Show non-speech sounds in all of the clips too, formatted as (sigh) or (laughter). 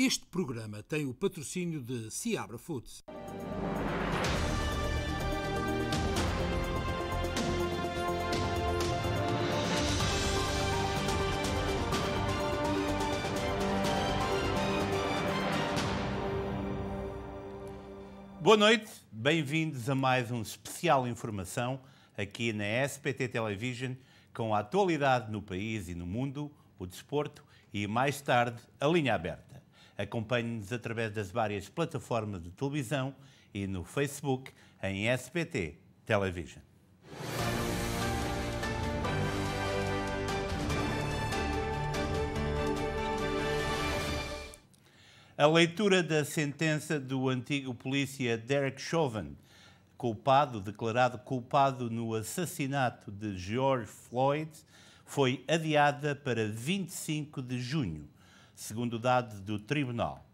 Este programa tem o patrocínio de Ciabra Foods. Boa noite, bem-vindos a mais um especial informação aqui na SPT Television com a atualidade no país e no mundo, o desporto e mais tarde a linha aberta. Acompanhe-nos através das várias plataformas de televisão e no Facebook em SPT Television. A leitura da sentença do antigo polícia Derek Chauvin, culpado, declarado culpado no assassinato de George Floyd, foi adiada para 25 de junho segundo dados do tribunal.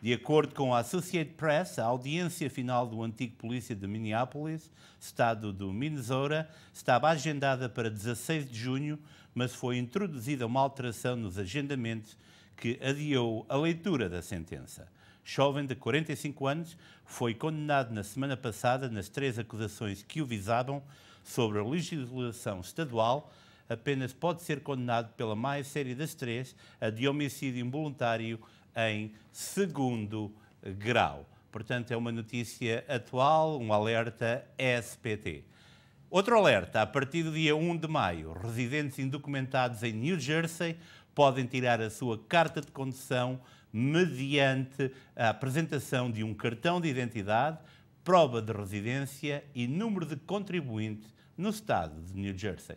De acordo com a Associated Press, a audiência final do antigo polícia de Minneapolis, estado do Minnesota, estava agendada para 16 de junho, mas foi introduzida uma alteração nos agendamentos que adiou a leitura da sentença. Chauvin, de 45 anos, foi condenado na semana passada nas três acusações que o visavam sobre a legislação estadual, apenas pode ser condenado pela mais série das três, a de homicídio involuntário em segundo grau. Portanto, é uma notícia atual, um alerta SPT. Outro alerta: a partir do dia 1 de maio, residentes indocumentados em New Jersey podem tirar a sua carta de condução mediante a apresentação de um cartão de identidade, prova de residência e número de contribuinte no estado de New Jersey.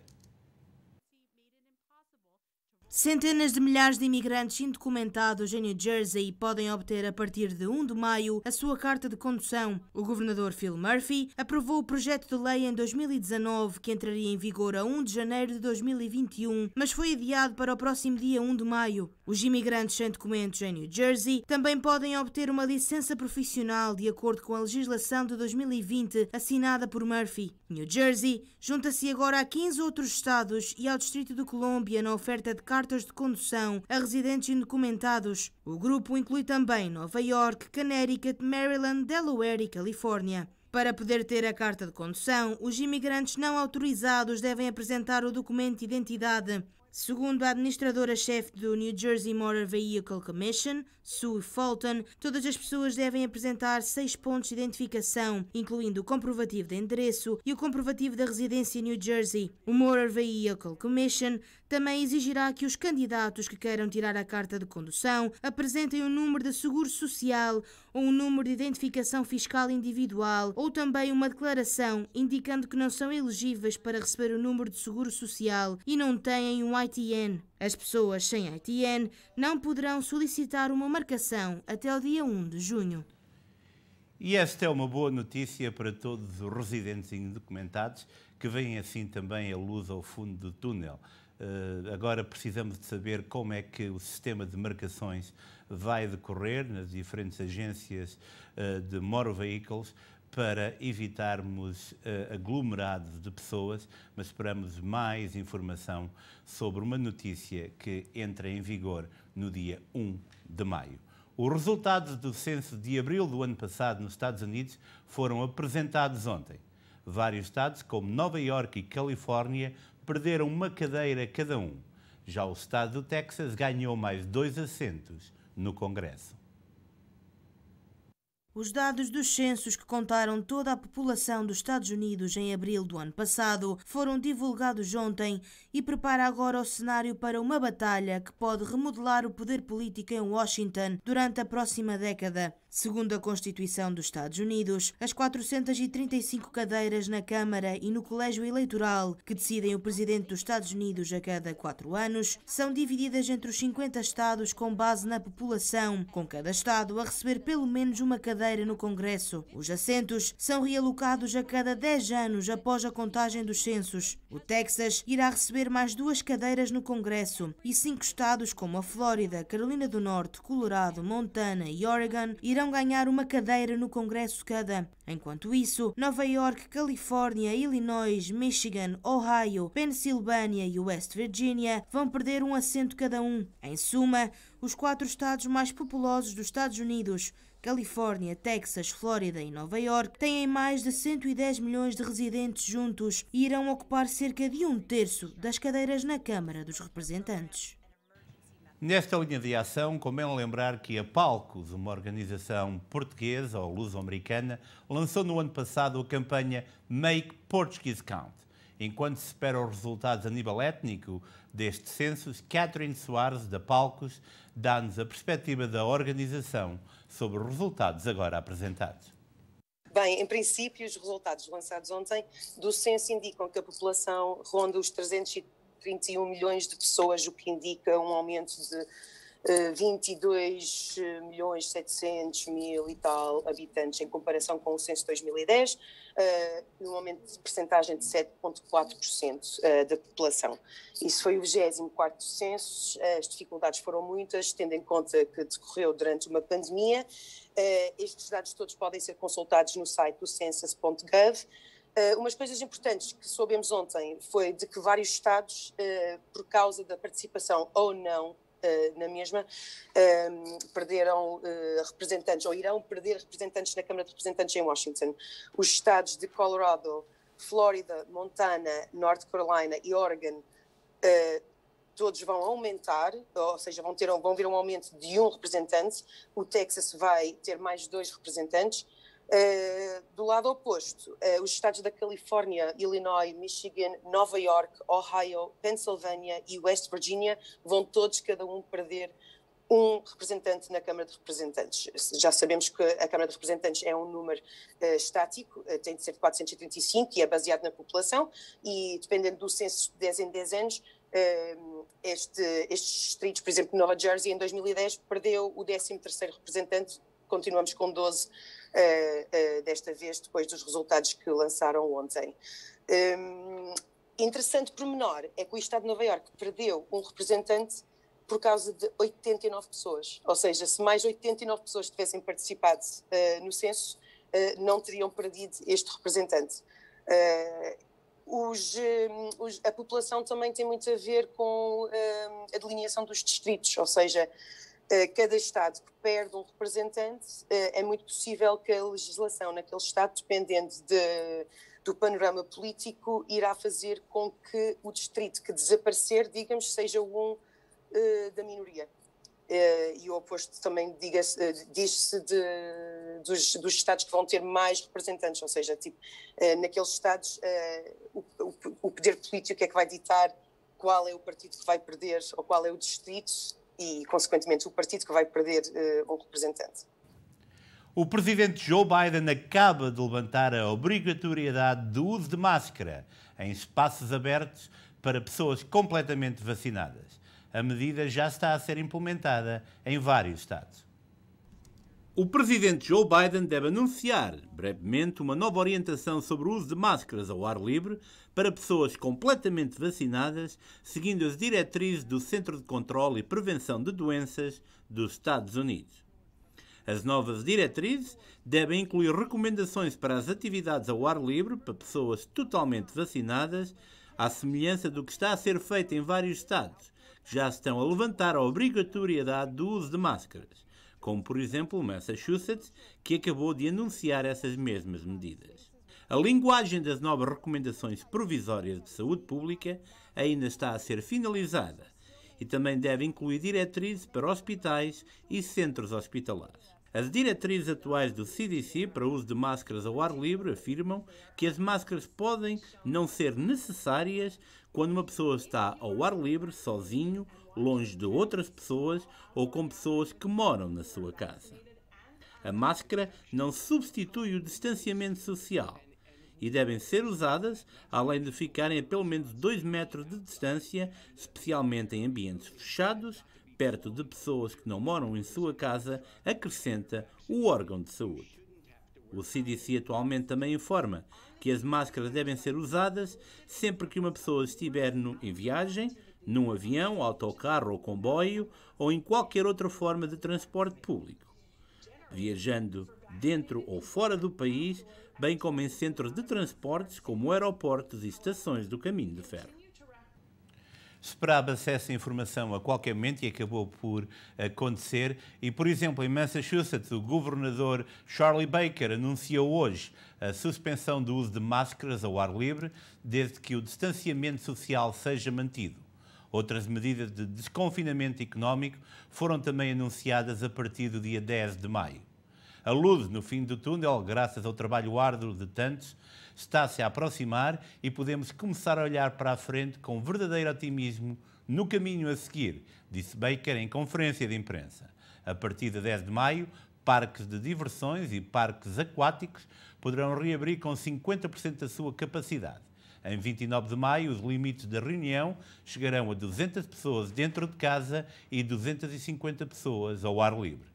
Centenas de milhares de imigrantes indocumentados em New Jersey podem obter a partir de 1 de maio a sua carta de condução. O governador Phil Murphy aprovou o projeto de lei em 2019 que entraria em vigor a 1 de janeiro de 2021, mas foi adiado para o próximo dia 1 de maio. Os imigrantes sem documentos em New Jersey também podem obter uma licença profissional de acordo com a legislação de 2020 assinada por Murphy. New Jersey junta-se agora a 15 outros estados e ao Distrito de Colômbia na oferta de cartas de condução a residentes indocumentados. O grupo inclui também Nova York, Connecticut, Maryland, Delaware e Califórnia. Para poder ter a carta de condução, os imigrantes não autorizados devem apresentar o documento de identidade. Segundo a administradora-chefe do New Jersey Motor Vehicle Commission, Sue Fulton, todas as pessoas devem apresentar seis pontos de identificação, incluindo o comprovativo de endereço e o comprovativo da residência em New Jersey. O Motor Vehicle Commission também exigirá que os candidatos que queiram tirar a carta de condução apresentem um número de seguro social ou um número de identificação fiscal individual ou também uma declaração indicando que não são elegíveis para receber o número de seguro social e não têm um ITN. As pessoas sem ITN não poderão solicitar uma marcação até o dia 1 de junho. E esta é uma boa notícia para todos os residentes indocumentados que veem assim também a luz ao fundo do túnel. Uh, agora precisamos de saber como é que o sistema de marcações vai decorrer nas diferentes agências uh, de motor vehicles para evitarmos uh, aglomerados de pessoas, mas esperamos mais informação sobre uma notícia que entra em vigor no dia 1 de maio. Os resultados do censo de abril do ano passado nos Estados Unidos foram apresentados ontem. Vários estados, como Nova York e Califórnia, perderam uma cadeira cada um. Já o estado do Texas ganhou mais dois assentos no Congresso. Os dados dos censos que contaram toda a população dos Estados Unidos em abril do ano passado foram divulgados ontem e prepara agora o cenário para uma batalha que pode remodelar o poder político em Washington durante a próxima década. Segundo a Constituição dos Estados Unidos, as 435 cadeiras na Câmara e no Colégio Eleitoral, que decidem o presidente dos Estados Unidos a cada quatro anos, são divididas entre os 50 estados com base na população, com cada estado a receber pelo menos uma cadeira cadeira no Congresso. Os assentos são realocados a cada 10 anos após a contagem dos censos. O Texas irá receber mais duas cadeiras no Congresso e cinco estados como a Flórida, Carolina do Norte, Colorado, Montana e Oregon irão ganhar uma cadeira no Congresso cada. Enquanto isso, Nova York, Califórnia, Illinois, Michigan, Ohio, Pensilvânia e West Virginia vão perder um assento cada um. Em suma, os quatro estados mais populosos dos Estados Unidos Califórnia, Texas, Flórida e Nova York têm mais de 110 milhões de residentes juntos e irão ocupar cerca de um terço das cadeiras na Câmara dos Representantes. Nesta linha de ação, convém lembrar que a Palcos, uma organização portuguesa ou luso-americana, lançou no ano passado a campanha Make Portuguese Count. Enquanto se esperam os resultados a nível étnico deste censo, Catherine Soares, da Palcos, dá-nos a perspectiva da organização sobre os resultados agora apresentados. Bem, em princípio, os resultados lançados ontem do censo indicam que a população ronda os 300 31 milhões de pessoas, o que indica um aumento de 22 milhões 700 mil e tal habitantes em comparação com o censo de 2010, uh, um aumento de percentagem de 7,4% uh, da população. Isso foi o 24 censo, as dificuldades foram muitas, tendo em conta que decorreu durante uma pandemia. Uh, estes dados todos podem ser consultados no site do census.gov. Uh, umas coisas importantes que soubemos ontem foi de que vários Estados, uh, por causa da participação ou não uh, na mesma, perderam representantes ou irão perder representantes na Câmara de Representantes em Washington. Os Estados de Colorado, Flórida, Montana, North Carolina e Oregon todos vão aumentar, ou seja, vão, ter, vão ver um aumento de um representante. O Texas vai ter mais dois representantes. Uh, do lado oposto, uh, os estados da Califórnia, Illinois, Michigan, Nova York, Ohio, Pennsylvania e West Virginia vão todos, cada um, perder um representante na Câmara de Representantes. Já sabemos que a Câmara de Representantes é um número uh, estático, tem de ser de 435 e é baseado na população e dependendo do censo de 10 em 10 anos, este, estes distritos, por exemplo, Nova Jersey em 2010 perdeu o 13º representante continuamos com 12 uh, uh, desta vez, depois dos resultados que lançaram ontem. Um, interessante pormenor é que o Estado de Nova Iorque perdeu um representante por causa de 89 pessoas. Ou seja, se mais 89 pessoas tivessem participado uh, no censo, uh, não teriam perdido este representante. Uh, os, os, a população também tem muito a ver com a delineação dos distritos, ou seja, eh, cada Estado que perde um representante, eh, é muito possível que a legislação naquele Estado, dependendo de, do panorama político, irá fazer com que o distrito que desaparecer, digamos, seja um uh, da minoria. E o oposto também diz-se dos, dos, Estados que vão ter mais representantes, ou seja, tipo, naqueles Estados o, o, o poder político é que vai ditar qual é o partido que vai perder ou qual é o distrito e, consequentemente, o partido que vai perder uh, um representante. O presidente Joe Biden acaba de levantar a obrigatoriedade do uso de máscara em espaços abertos para pessoas completamente vacinadas. A medida já está a ser implementada em vários estados. O presidente Joe Biden deve anunciar brevemente uma nova orientação sobre o uso de máscaras ao ar livre para pessoas completamente vacinadas, seguindo as diretrizes do Centro de Controlo e Prevenção de Doenças dos Estados Unidos. As novas diretrizes devem incluir recomendações para as atividades ao ar livre para pessoas totalmente vacinadas, à semelhança do que está a ser feito em vários estados, que já estão a levantar a obrigatoriedade do uso de máscaras como por exemplo Massachusetts, que acabou de anunciar essas mesmas medidas. A linguagem das novas recomendações provisórias de saúde pública ainda está a ser finalizada e também deve incluir diretrizes para hospitais e centros hospitalares. As diretrizes atuais do CDC para o uso de máscaras ao ar livre afirmam que as máscaras podem não ser necessárias quando uma pessoa está ao ar livre, sozinho longe de outras pessoas ou com pessoas que moram na sua casa. A máscara não substitui o distanciamento social e devem ser usadas além de ficarem a pelo menos 2 metros de distância, especialmente em ambientes fechados, perto de pessoas que não moram em sua casa, acrescenta o órgão de saúde. O CDC atualmente também informa que as máscaras devem ser usadas sempre que uma pessoa estiver no, em viagem, num avião, autocarro ou comboio ou em qualquer outra forma de transporte público. Viajando dentro ou fora do país, bem como em centros de transportes como aeroportos e estações do caminho de ferro. Esperava-se essa informação a qualquer momento e acabou por acontecer. E, por exemplo, em Massachusetts, o governador Charlie Baker anunciou hoje a suspensão do uso de máscaras ao ar livre, desde que o distanciamento social seja mantido. Outras medidas de desconfinamento económico foram também anunciadas a partir do dia 10 de maio. A luz no fim do túnel, graças ao trabalho árduo de tantos, está-se a aproximar e podemos começar a olhar para a frente com verdadeiro otimismo no caminho a seguir, disse Baker em conferência de imprensa. A partir de 10 de maio, parques de diversões e parques aquáticos poderão reabrir com 50% da sua capacidade. Em 29 de maio, os limites da reunião chegarão a 200 pessoas dentro de casa e 250 pessoas ao ar livre.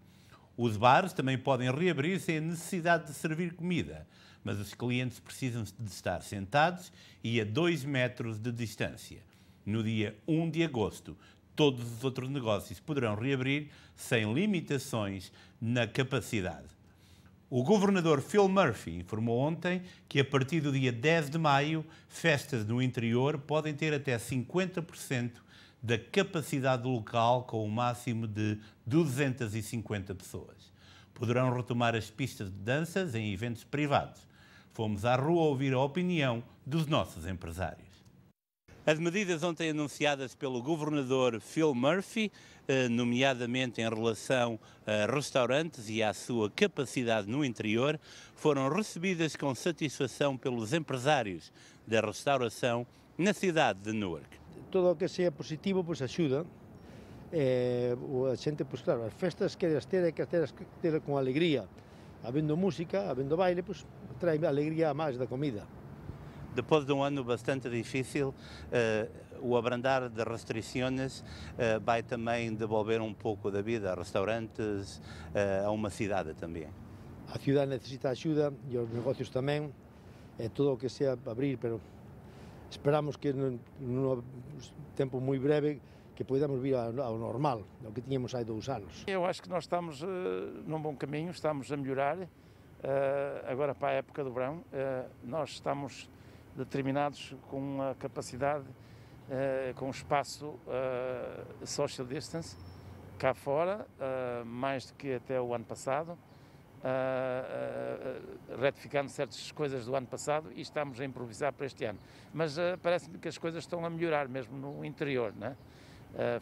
Os bares também podem reabrir sem a necessidade de servir comida, mas os clientes precisam de estar sentados e a 2 metros de distância. No dia 1 de agosto, todos os outros negócios poderão reabrir sem limitações na capacidade. O governador Phil Murphy informou ontem que a partir do dia 10 de maio, festas no interior podem ter até 50% da capacidade local com o um máximo de 250 pessoas. Poderão retomar as pistas de danças em eventos privados. Fomos à rua ouvir a opinião dos nossos empresários. As medidas ontem anunciadas pelo governador Phil Murphy, eh, nomeadamente em relação a restaurantes e à sua capacidade no interior, foram recebidas com satisfação pelos empresários da restauração na cidade de Newark. todo o que sea positivo pois axuda. Eh, a xente, pois claro, as festas que as ter, que as ter, ter con alegría. Habendo música, habendo baile, pois trae alegría a máis da comida Depois de um ano bastante difícil, eh, o abrandar de restrições eh, vai também devolver um pouco da vida a restaurantes, eh, a uma cidade também. A cidade necessita ajuda e os negócios também, é todo o que sea abrir, pero esperamos que num tempo muito breve que podamos vir ao normal, ao que tínhamos há dois anos. Eu acho que nós estamos uh, num bom caminho, estamos a melhorar. Uh, agora para a época do verão, uh, nós estamos determinados com a capacidade, com o espaço social distance cá fora, mais do que até o ano passado uh, uh, retificando certas coisas do ano passado e estamos a improvisar para este ano. Mas uh, parece-me que as coisas estão a melhorar mesmo no interior, né?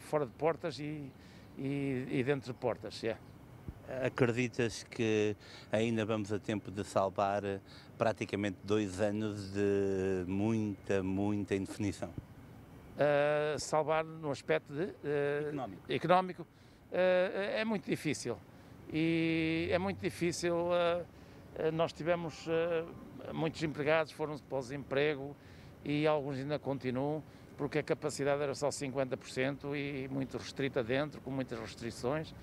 fora de portas e, e, e, dentro de portas. Yeah. Acreditas que ainda vamos a tempo de salvar praticamente dois anos de muita, muita indefinição? salvar no aspecto de, económico, económico é muito difícil e é muito difícil. Uh, nós tivemos uh, muitos empregados, foram para o desemprego e alguns ainda continuam, porque a capacidade era só 50% e muito restrita dentro, com muitas restrições.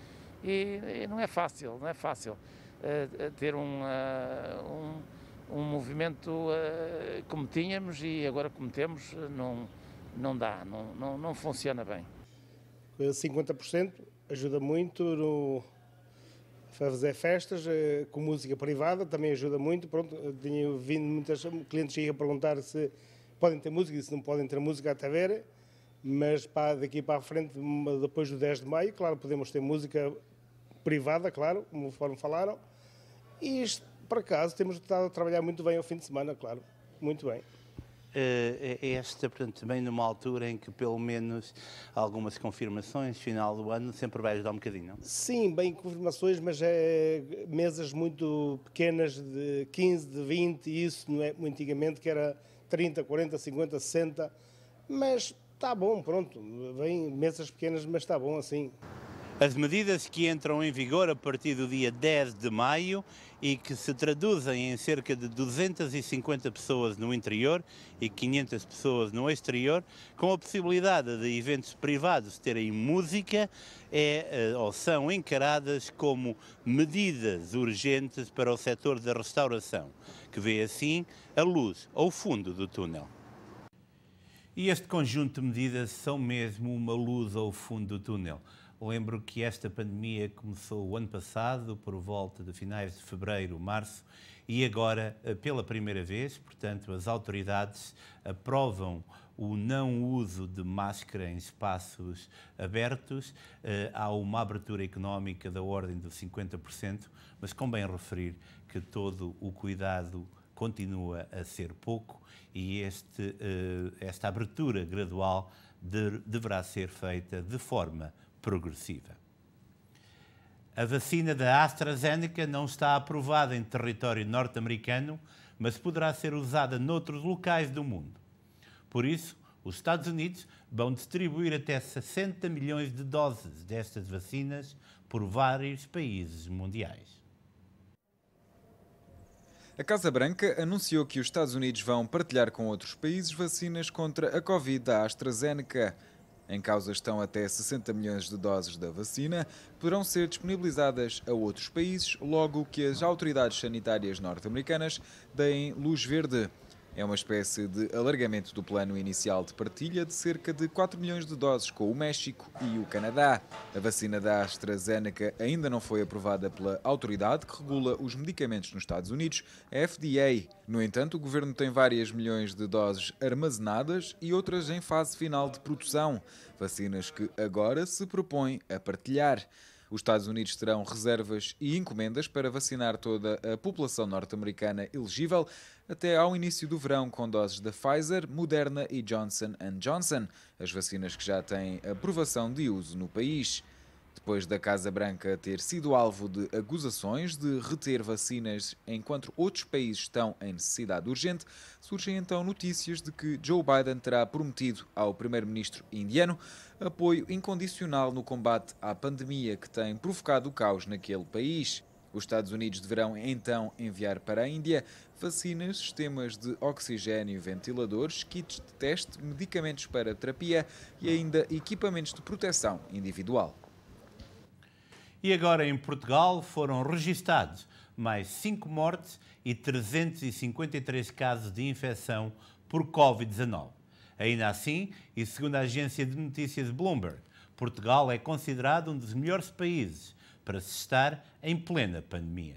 E, e não é fácil, não é fácil uh, ter um, um, um, movimento como tínhamos e agora como temos, não, não dá, não, não, não funciona bem. 50% ajuda muito no fazer festas com música privada, também ajuda muito. Pronto, tenho vindo muitas clientes a perguntar se podem ter música e se não podem ter música até ver, mas para, daqui para a frente, depois do 10 de maio, claro, podemos ter música privada, claro, conforme falaram. E isto, por acaso, temos estado a trabalhar muito bem ao fim de semana, claro, muito bem. Eh, é esta, portanto, também numa altura em que pelo menos algumas confirmações, final do ano, sempre vai ajudar um bocadinho, não? Sim, bem confirmações, mas é mesas muito pequenas, de 15, de 20, e isso não é antigamente, que era 30, 40, 50, 60, mas está bom, pronto, vem mesas pequenas, mas está bom assim. As medidas que entram em vigor a partir do dia 10 de maio e que se traduzem em cerca de 250 pessoas no interior e 500 pessoas no exterior, com a possibilidade de eventos privados terem música, é, eh, ou são encaradas como medidas urgentes para o setor da restauração, que vê assim a luz ao fundo do túnel. E este conjunto de medidas são mesmo uma luz ao fundo do túnel. Lembro que esta pandemia começou o ano passado, por volta de finais de fevereiro, março, e agora, eh, pela primeira vez, portanto, as autoridades aprovam o não uso de máscara em espaços abertos. Eh, há uma abertura económica da ordem dos 50%, mas convém referir que todo o cuidado continua a ser pouco e este, eh, esta abertura gradual de, deverá ser feita de forma progressiva. A vacina da AstraZeneca não está aprovada em território norte-americano, mas poderá ser usada noutros locais do mundo. Por isso, os Estados Unidos vão distribuir até 60 milhões de doses destas vacinas por vários países mundiais. A Casa Branca anunciou que os Estados Unidos vão partilhar com outros países vacinas contra a Covid da AstraZeneca. Em causa estão até 60 milhões de doses da vacina, poderão ser disponibilizadas a outros países logo que as autoridades sanitárias norte-americanas deem luz verde. É uma espécie de alargamento do plano inicial de partilha de cerca de 4 milhões de doses com o México e o Canadá. A vacina da AstraZeneca ainda não foi aprovada pela autoridade que regula os medicamentos nos Estados Unidos, a FDA. No entanto, o governo tem várias milhões de doses armazenadas e outras em fase final de produção, vacinas que agora se propõe a partilhar. Os Estados Unidos terão reservas e encomendas para vacinar toda a população norte-americana elegível até ao início do verão com doses da Pfizer, Moderna e Johnson Johnson, as vacinas que já têm aprovação de uso no país. Depois da Casa Branca ter sido alvo de acusações de reter vacinas enquanto outros países estão em necessidade urgente, surgem então notícias de que Joe Biden terá prometido ao primeiro-ministro indiano apoio incondicional no combate à pandemia que tem provocado o caos naquele país. Os Estados Unidos deverão então enviar para a Índia vacinas, sistemas de oxigênio, ventiladores, kits de teste, medicamentos para terapia e ainda equipamentos de proteção individual. E agora em Portugal foram registados mais 5 mortes e 353 casos de infecção por Covid-19. Ainda assim, e segundo a agência de notícias Bloomberg, Portugal é considerado um dos melhores países para se estar em plena pandemia.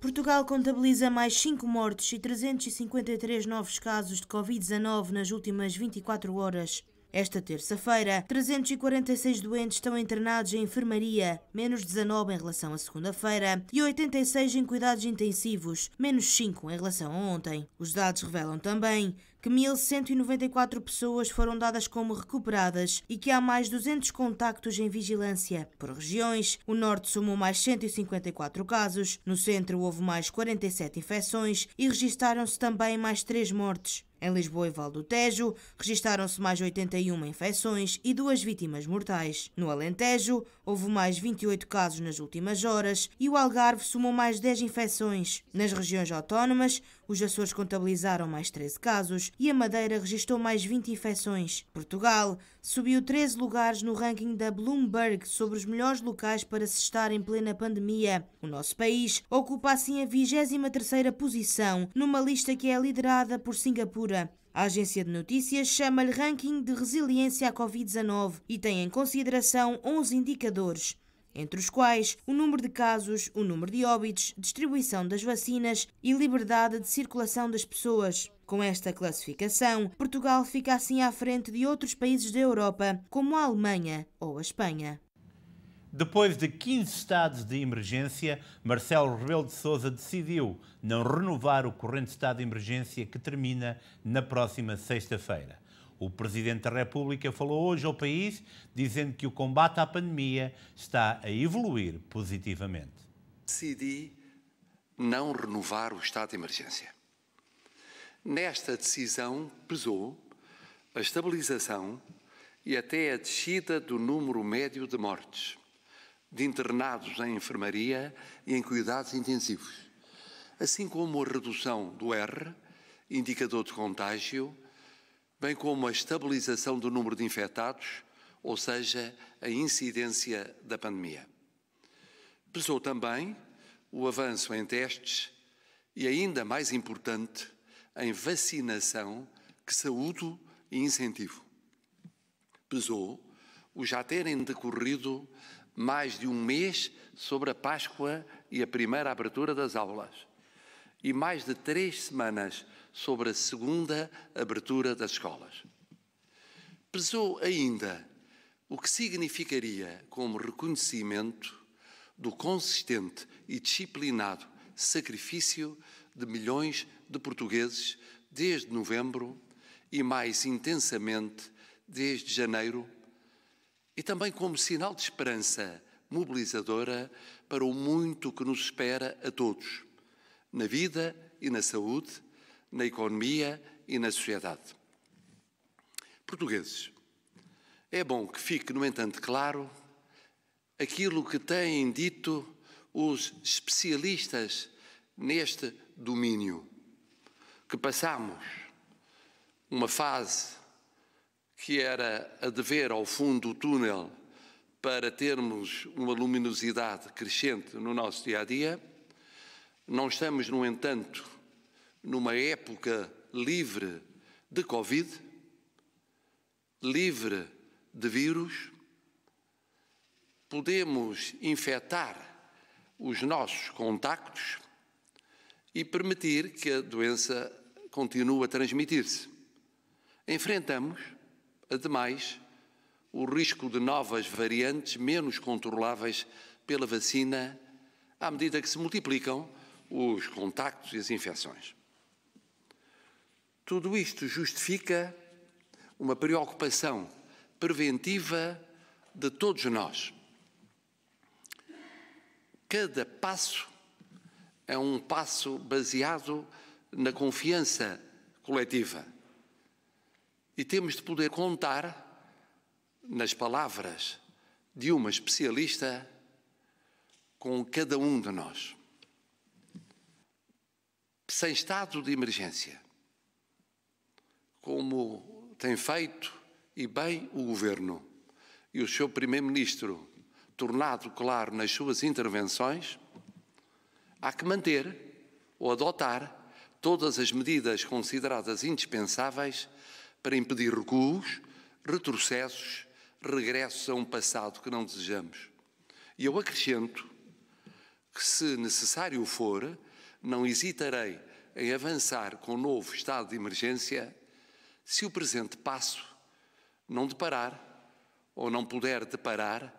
Portugal contabiliza mais 5 mortes e 353 novos casos de Covid-19 nas últimas 24 horas. Esta terça-feira, 346 doentes estão internados em enfermaria, menos 19 em relação à segunda-feira, e 86 em cuidados intensivos, menos 5 em relação a ontem. Os dados revelam também que 1.194 pessoas foram dadas como recuperadas e que há mais 200 contactos em vigilância. Por regiões, o Norte somou mais 154 casos, no Centro houve mais 47 infecções e registaram-se também mais 3 mortes. Em Lisboa e Val do Tejo, registaram-se mais 81 infecções e duas vítimas mortais. No Alentejo, houve mais 28 casos nas últimas horas e o Algarve somou mais 10 infecções. Nas regiões autónomas, os Açores contabilizaram mais 13 casos e a Madeira registrou mais 20 infecções. Portugal subiu 13 lugares no ranking da Bloomberg sobre os melhores locais para se estar em plena pandemia. O nosso país ocupa assim a 23ª posição numa lista que é liderada por Singapura. A agência de notícias chama-lhe Ranking de Resiliência à Covid-19 e tem em consideração 11 indicadores entre os quais o número de casos, o número de óbitos, distribuição das vacinas e liberdade de circulação das pessoas. Com esta classificação, Portugal fica assim à frente de outros países da Europa, como a Alemanha ou a Espanha. Depois de 15 estados de emergência, Marcelo Rebelo de Sousa decidiu não renovar o corrente estado de emergência que termina na próxima sexta-feira. O Presidente da República falou hoje ao país dizendo que o combate à pandemia está a evoluir positivamente. Decidi não renovar o estado de emergência. Nesta decisão pesou a estabilização e até a descida do número médio de mortes, de internados em enfermaria e em cuidados intensivos, assim como a redução do R, indicador de contágio, bem como a estabilização do número de infectados, ou seja, a incidência da pandemia. Pesou também o avanço em testes e, ainda mais importante, em vacinação, que saúdo e incentivo. Pesou o já terem decorrido mais de um mês sobre a Páscoa e a primeira abertura das aulas, e mais de três semanas sobre a segunda abertura das escolas. Pesou ainda o que significaria como reconhecimento do consistente e disciplinado sacrifício de milhões de portugueses desde novembro e mais intensamente desde janeiro, e também como sinal de esperança mobilizadora para o muito que nos espera a todos, na vida e na saúde, na economia e na sociedade. Portugueses, é bom que fique, no entanto, claro aquilo que têm dito os especialistas neste domínio, que passamos uma fase que era a dever ao fundo do túnel para termos uma luminosidade crescente no nosso dia a dia. Não estamos, no entanto, numa época livre de Covid, livre de vírus, podemos infectar os nossos contactos e permitir que a doença continue a transmitir-se. Enfrentamos, ademais, o risco de novas variantes menos controláveis pela vacina à medida que se multiplicam os contactos e as infecções. Tudo isto justifica uma preocupação preventiva de todos nós. Cada passo é um passo baseado na confiança coletiva. E temos de poder contar nas palavras de uma especialista com cada um de nós. Sem estado de emergência, como tem feito e bem o Governo e o seu Primeiro-Ministro tornado claro nas suas intervenções, há que manter ou adotar todas as medidas consideradas indispensáveis para impedir recuos, retrocessos, regressos a um passado que não desejamos. E eu acrescento que, se necessário for, não hesitarei em avançar com o novo estado de emergência se o presente passo não deparar ou não puder deparar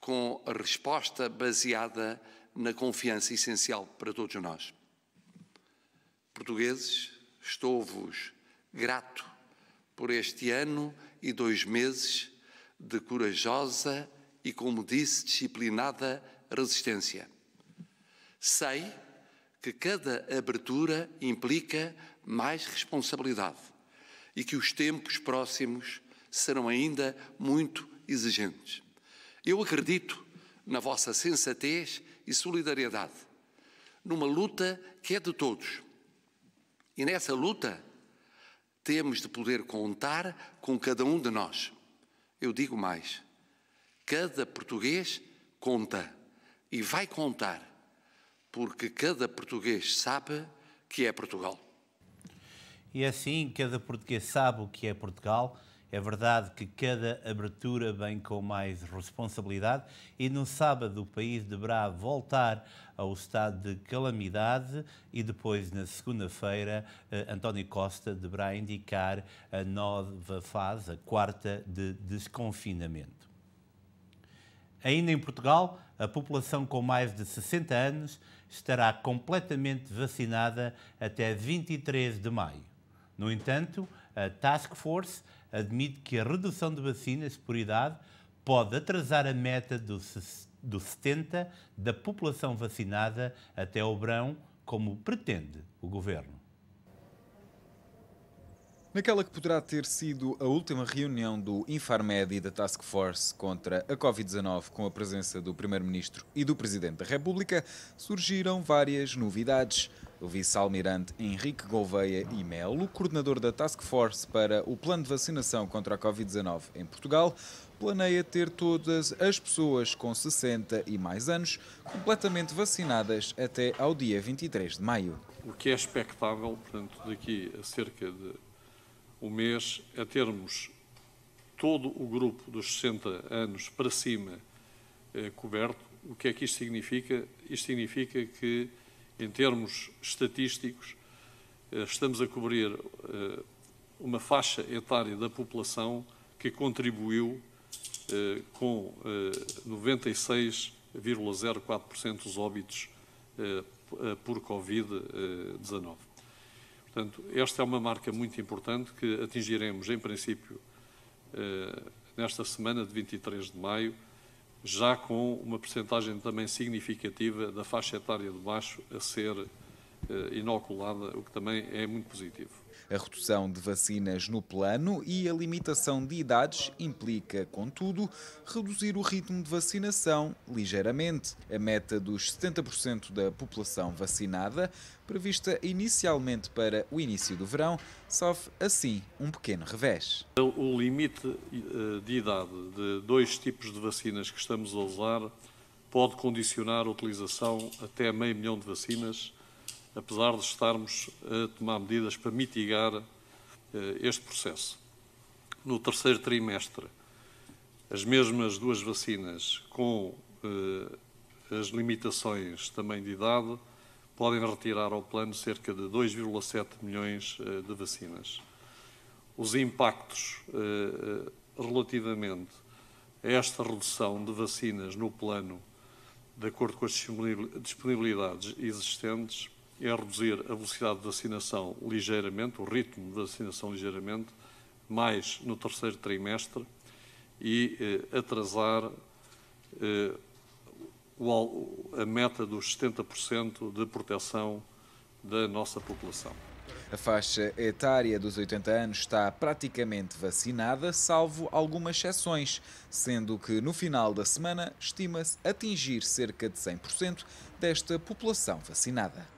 com a resposta baseada na confiança essencial para todos nós. Portugueses, estou-vos grato por este ano e dois meses de corajosa e, como disse, disciplinada resistência. Sei que cada abertura implica mais responsabilidade e que os tempos próximos serão ainda muito exigentes. Eu acredito na vossa sensatez e solidariedade, numa luta que é de todos. E nessa luta temos de poder contar com cada um de nós. Eu digo mais: cada português conta e vai contar, porque cada português sabe que é Portugal. E assim, cada português sabe o que é Portugal é verdade que cada abertura vem com mais responsabilidade e no sábado o país deverá voltar ao estado de calamidade e depois, na segunda-feira, eh, António Costa deverá indicar a nova fase, a quarta de desconfinamento. Ainda em Portugal, a população com mais de 60 anos estará completamente vacinada até 23 de maio. No entanto, a Task Force admite que a redução de vacinas por idade pode atrasar a meta do, do 70% da população vacinada até o verão, como pretende o governo. Naquela que poderá ter sido a última reunião do Infarmed e da Task Force contra a Covid-19, com a presença do Primeiro-Ministro e do Presidente da República, surgiram várias novidades. O vice-almirante Henrique Gouveia e Melo, coordenador da Task Force para o plano de vacinação contra a Covid-19 em Portugal, planeia ter todas as pessoas com 60 e mais anos completamente vacinadas até ao dia 23 de maio. O que é expectável, portanto, daqui a cerca de um mês é termos todo o grupo dos 60 anos para cima eh, coberto. O que é que isto significa? Isto significa que, em termos estatísticos, eh, estamos a cobrir eh, uma faixa etária da população que contribuiu eh, com 96,04% eh, dos óbitos por Covid-19. Portanto, esta é uma marca muito importante que atingiremos, em princípio, nesta semana de 23 de maio, já com uma percentagem também significativa da faixa etária de baixo a ser eh, inoculada, o que também é muito positivo. A redução de vacinas no plano e a limitação de idades implica, contudo, reduzir o ritmo de vacinação ligeiramente. A meta dos 70% da população vacinada, prevista inicialmente para o início do verão, sofre assim um pequeno revés. O limite eh, de idade de dois tipos de vacinas que estamos a usar pode condicionar a utilização até meio milhão de vacinas apesar de estarmos a tomar medidas para mitigar eh, este processo. No terceiro trimestre, as mesmas duas vacinas com eh, as limitações também de idade podem retirar ao plano cerca de 2,7 milhões eh, de vacinas. Os impactos relativamente a esta redução de vacinas no plano, de acordo com as disponibilidades existentes, é reduzir a velocidade de vacinação ligeiramente, o ritmo de vacinação ligeiramente, mais no terceiro trimestre e eh, atrasar eh, o, a meta dos 70% de proteção da nossa população. A faixa etária dos 80 anos está praticamente vacinada, salvo algumas exceções, sendo que no final da semana estima-se atingir cerca de 100% desta população vacinada.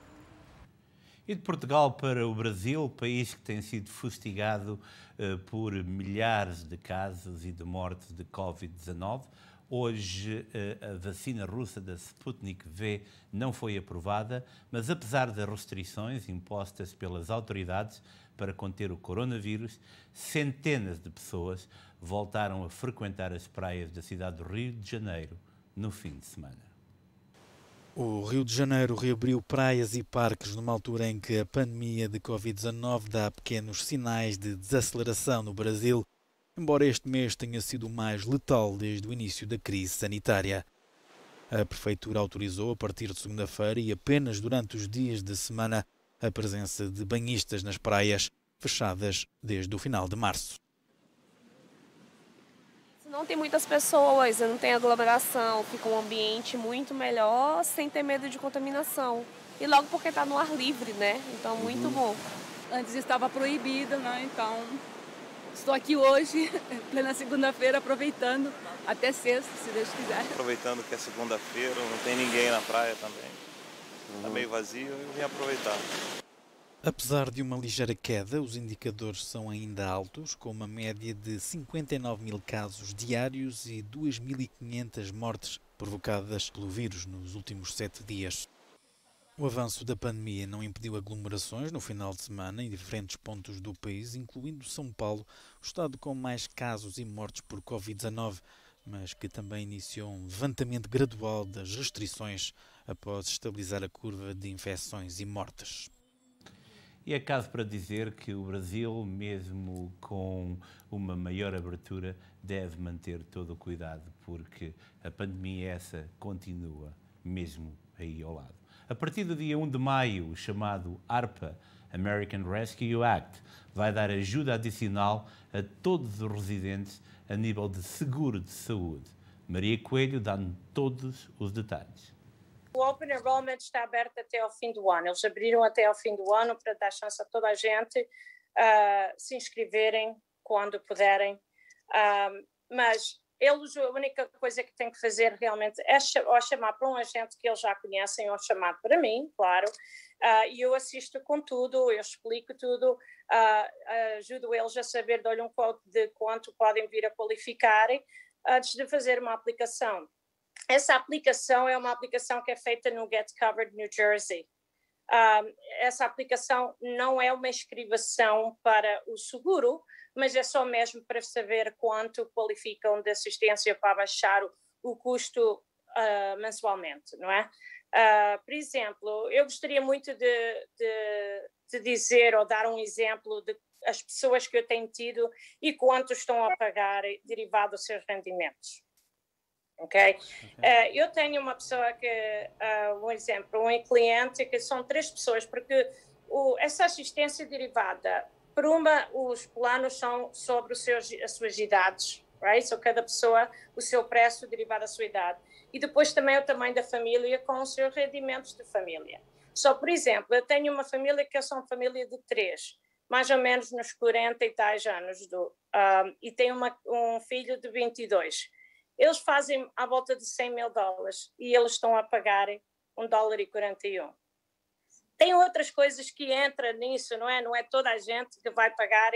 E de Portugal para o Brasil, país que tem sido fustigado uh, por milhares de casos e de mortes de Covid-19. Hoje uh, a vacina russa da Sputnik V não foi aprovada, mas apesar das restrições impostas pelas autoridades para conter o coronavírus, centenas de pessoas voltaram a frequentar as praias da cidade do Rio de Janeiro no fim de semana. O Rio de Janeiro reabriu praias e parques numa altura em que a pandemia de Covid-19 dá pequenos sinais de desaceleração no Brasil, embora este mês tenha sido o mais letal desde o início da crise sanitária. A Prefeitura autorizou, a partir de segunda-feira e apenas durante os dias de semana, a presença de banhistas nas praias, fechadas desde o final de março. Não tem muitas pessoas, não tem aglomeração, fica um ambiente muito melhor sem ter medo de contaminação. E logo porque está no ar livre, né? Então, muito uhum. bom. Antes estava proibido, né? Então, estou aqui hoje, (laughs) plena segunda-feira, aproveitando até sexta, se Deus quiser. Aproveitando que é segunda-feira, não tem ninguém na praia também. Está uhum. meio vazio, eu vim aproveitar. Apesar de uma ligeira queda, os indicadores são ainda altos, com uma média de 59 mil casos diários e 2.500 mortes provocadas pelo vírus nos últimos sete dias. O avanço da pandemia não impediu aglomerações no final de semana em diferentes pontos do país, incluindo São Paulo, o estado com mais casos e mortes por Covid-19, mas que também iniciou um levantamento gradual das restrições após estabilizar a curva de infecções e mortes. E é caso para dizer que o Brasil, mesmo com uma maior abertura, deve manter todo o cuidado, porque a pandemia essa continua mesmo aí ao lado. A partir do dia 1 de maio, o chamado ARPA, American Rescue Act, vai dar ajuda adicional a todos os residentes a nível de seguro de saúde. Maria Coelho dá-nos todos os detalhes. O Open Enrollment está aberto até ao fim do ano. Eles abriram até ao fim do ano para dar chance a toda a gente uh, se inscreverem quando puderem. mas eles, a única coisa que têm que fazer realmente é ou chamar para um agente que eles já conhecem ou chamar para mim, claro, uh, e eu assisto com tudo, eu explico tudo, uh, ajudo eles a saber, dou-lhe um de quanto podem vir a qualificar antes de fazer uma aplicação. Essa aplicação é uma aplicação que é feita no Get Covered New Jersey. Um, essa aplicação não é uma inscrição para o seguro, mas é só mesmo para saber quanto qualificam de assistência para baixar o, o custo uh, mensalmente, não é? Uh, por exemplo, eu gostaria muito de, de, de, dizer ou dar um exemplo de as pessoas que eu tenho tido e quanto estão a pagar derivado dos seus rendimentos. Ok? Uh, eu tenho uma pessoa que, uh, um exemplo, um cliente que são três pessoas, porque o, essa assistência derivada, por uma, os planos são sobre os seus, as suas idades, right? So, cada pessoa, o seu preço derivado da sua idade. E depois também o tamanho da família com os seus rendimentos de família. Só, por exemplo, eu tenho uma família que são uma família de três, mais ou menos nos 40 e tais anos, do, um, ah, e tem uma, um filho de 22 eles fazem à volta de 100 mil dólares e eles estão a pagar 1 dólar e 41. Tem outras coisas que entram nisso, não é? Não é toda a gente que vai pagar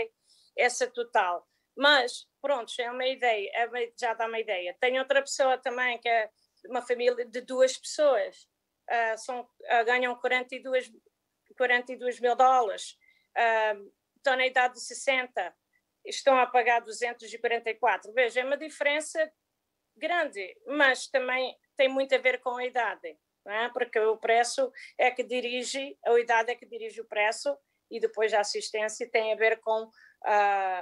essa total. Mas, pronto, é uma ideia, é já dá uma ideia. Tem outra pessoa também, que é uma família de duas pessoas, uh, são, uh, ganham 42, 42 mil dólares, uh, estão na idade de 60, estão a pagar 244. Veja, é uma diferença grande, mas também tem muito a ver com a idade, é? porque o preço é que dirige, a idade é que dirige o preço e depois a assistência tem a ver com uh,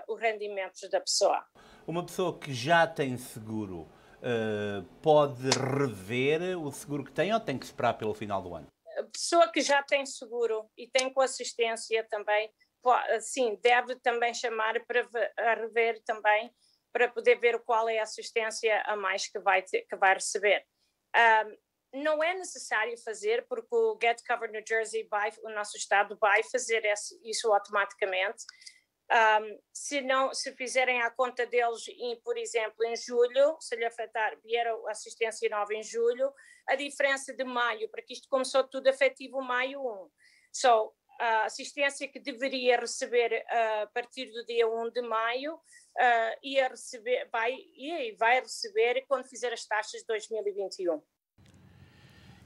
os rendimentos da pessoa. Uma pessoa que já tem seguro uh, pode rever o seguro que tem ou tem que esperar pelo final do ano? A pessoa que já tem seguro e tem com assistência também, sim, deve também chamar para rever também para poder ver qual é a assistência a mais que vai, ter, que vai receber. Um, não é necessário fazer, porque o Get Covered New Jersey, vai, o nosso estado, vai fazer isso automaticamente. Um, se não, se fizerem a conta deles, em, por exemplo, em julho, se lhe afetar, vier a assistência nova em julho, a diferença de maio, porque isto começou tudo efetivo maio 1. So, a assistência que deveria receber uh, a partir do dia 1 de maio uh, ia receber, vai, ia, vai receber quando fizer as taxas de 2021.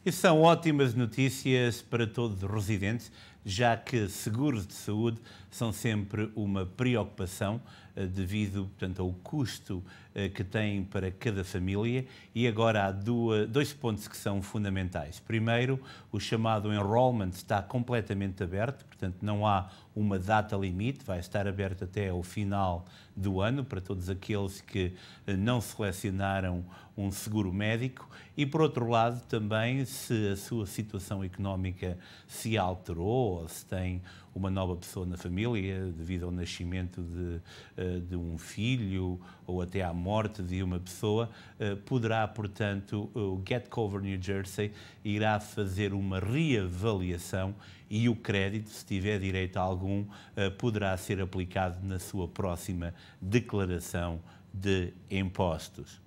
E são ótimas notícias para todos os residentes, já que seguros de saúde são sempre uma preocupação devido portanto, ao custo eh, que têm para cada família. E agora há dois pontos que são fundamentais. Primeiro, o chamado enrollment está completamente aberto, portanto, não há uma data limite, vai estar aberto até ao final do ano para todos aqueles que eh, não selecionaram um seguro médico e, por outro lado, também se a sua situação económica se alterou ou se tem uma nova pessoa na família devido ao nascimento de, eh, de um filho ou até à morte de uma pessoa, eh, poderá, portanto, o Get Cover New Jersey irá fazer uma reavaliação e o crédito, se tiver direito a algum, eh, poderá ser aplicado na sua próxima declaração de impostos.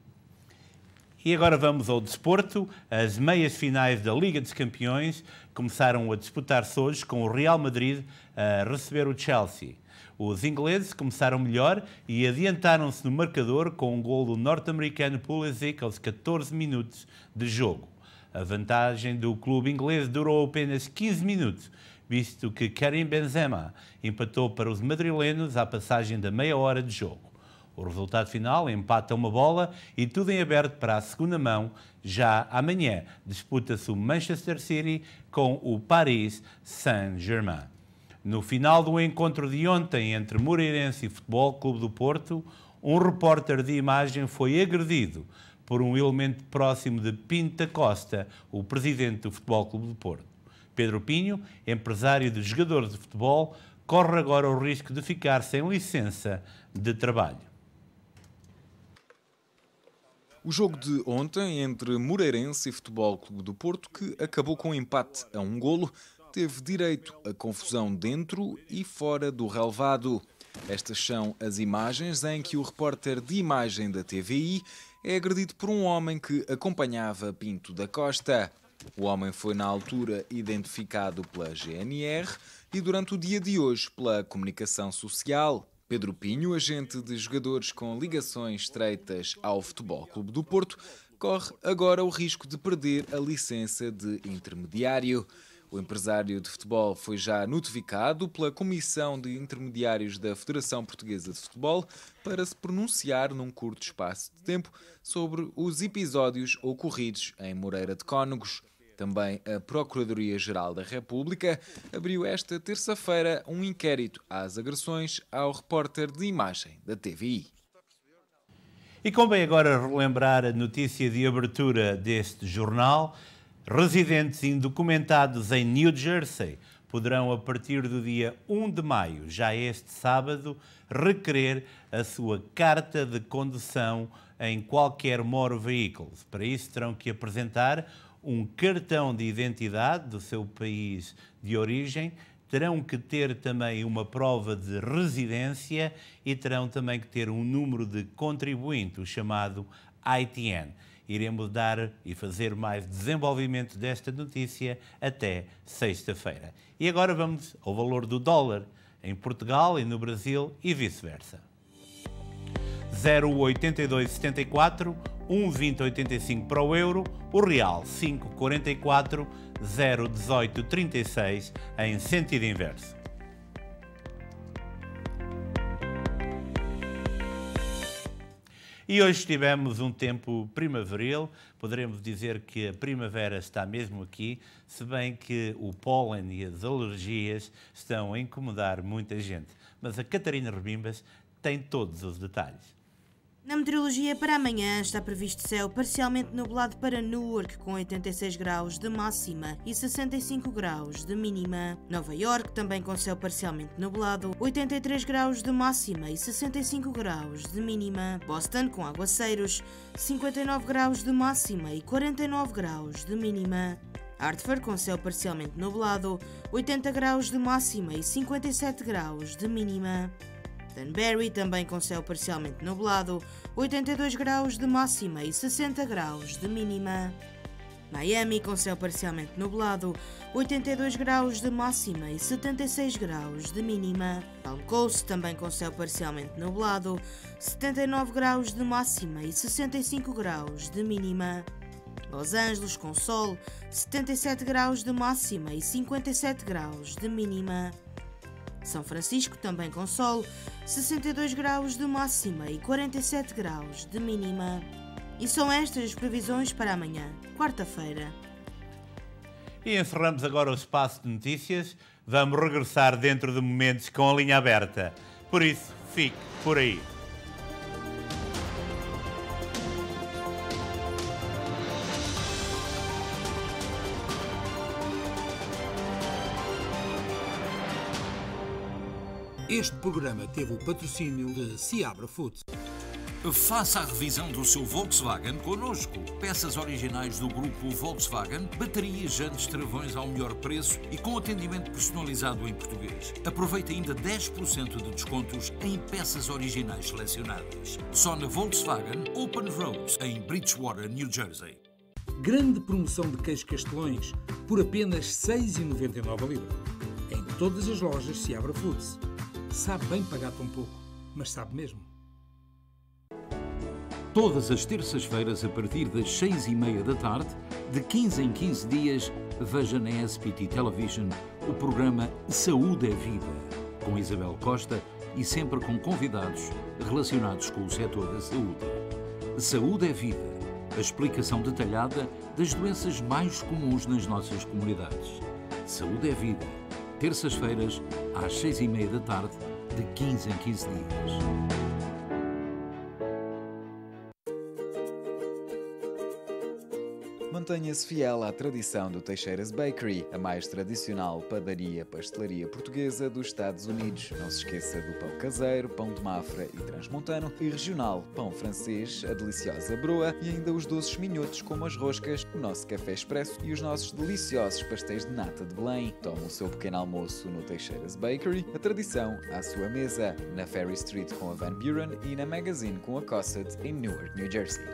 E agora vamos ao desporto. As meias finais da Liga dos Campeões começaram a disputar-se hoje com o Real Madrid a receber o Chelsea. Os ingleses começaram melhor e adiantaram-se no marcador com um gol do norte-americano Pulisic aos 14 minutos de jogo. A vantagem do clube inglês durou apenas 15 minutos, visto que Karim Benzema empatou para os madrilenos à passagem da meia hora de jogo. O resultado final empata uma bola e tudo em aberto para a segunda mão. Já amanhã disputa-se o Manchester City com o Paris Saint-Germain. No final do encontro de ontem entre Moreirense e Futebol Clube do Porto, um repórter de imagem foi agredido por um elemento próximo de Pinta Costa, o presidente do Futebol Clube do Porto. Pedro Pinho, empresário de jogadores de futebol, corre agora o risco de ficar sem licença de trabalho. O jogo de ontem entre Moreirense e Futebol Clube do Porto, que acabou com um empate a um golo, teve direito a confusão dentro e fora do relevado. Estas são as imagens em que o repórter de imagem da TVI é agredido por um homem que acompanhava Pinto da Costa. O homem foi, na altura, identificado pela GNR e, durante o dia de hoje, pela comunicação social. Pedro Pinho, agente de jogadores com ligações estreitas ao Futebol Clube do Porto, corre agora o risco de perder a licença de intermediário. O empresário de futebol foi já notificado pela Comissão de Intermediários da Federação Portuguesa de Futebol para se pronunciar num curto espaço de tempo sobre os episódios ocorridos em Moreira de Cónegos. Também a Procuradoria-Geral da República abriu esta terça-feira um inquérito às agressões ao repórter de imagem da TVI. E convém agora relembrar a notícia de abertura deste jornal. Residentes indocumentados em New Jersey poderão, a partir do dia 1 de maio, já este sábado, requerer a sua carta de condução em qualquer motor vehicle. Para isso, terão que apresentar um cartão de identidade do seu país de origem, terão que ter também uma prova de residência e terão também que ter um número de contribuinte, o chamado ITN. Iremos dar e fazer mais desenvolvimento desta notícia até sexta-feira. E agora vamos ao valor do dólar em Portugal e no Brasil e vice-versa. 0,8274, 1,2085 para o euro, o real 5,44, 0,1836 em sentido inverso. E hoje tivemos um tempo primaveril, poderemos dizer que a primavera está mesmo aqui, se bem que o pólen e as alergias estão a incomodar muita gente. Mas a Catarina Rebimbas tem todos os detalhes. Na meteorologia para amanhã está previsto céu parcialmente nublado para Newark com 86 graus de máxima e 65 graus de mínima. Nova York também com céu parcialmente nublado, 83 graus de máxima e 65 graus de mínima. Boston com aguaceiros, 59 graus de máxima e 49 graus de mínima. Hartford com céu parcialmente nublado, 80 graus de máxima e 57 graus de mínima. Danbury, também com céu parcialmente nublado, 82 graus de máxima e 60 graus de mínima. Miami, com céu parcialmente nublado, 82 graus de máxima e 76 graus de mínima. Palm Coast, também com céu parcialmente nublado, 79 graus de máxima e 65 graus de mínima. Los Angeles, com sol, 77 graus de máxima e 57 graus de mínima. São Francisco, também com sol, 62 graus de máxima e 47 graus de mínima. E são estas as previsões para amanhã, quarta-feira. E encerramos agora o espaço de notícias. Vamos regressar dentro de momentos com a linha aberta. Por isso, fique por aí. Este programa teve o patrocínio de Ciabra Foods. Faça a revisão do seu Volkswagen connosco. Peças originais do grupo Volkswagen, baterias, jantes, travões ao melhor preço e com atendimento personalizado em português. Aproveite ainda 10% de descontos em peças originais selecionadas. Só na Volkswagen Open Roads, em Bridgewater, New Jersey. Grande promoção de queijo castelões por apenas 6,99 a libra. Em todas as lojas Ciabra Foods. Sabe bem pagar tão pouco, mas sabe mesmo. Todas as terças-feiras, a partir das seis e meia da tarde, de 15 em 15 dias, veja na SPT Television o programa Saúde é Vida, com Isabel Costa e sempre com convidados relacionados com o setor da saúde. Saúde é Vida, a explicação detalhada das doenças mais comuns nas nossas comunidades. Saúde é Vida, terças-feiras, às seis e meia da tarde, de 15 em 15 dias. Mantenha-se fiel à tradição do Teixeiras Bakery, a mais tradicional padaria pastelaria portuguesa dos Estados Unidos. Não se esqueça do pão caseiro, pão de mafra e transmontano e regional, pão francês, a deliciosa broa e ainda os doces minhotos como as roscas, o nosso café expresso e os nossos deliciosos pastéis de nata de Belém. Tome o seu pequeno almoço no Teixeiras Bakery, a tradição à sua mesa, na Ferry Street com a Van Buren e na Magazine com a Cosset em Newark, New Jersey.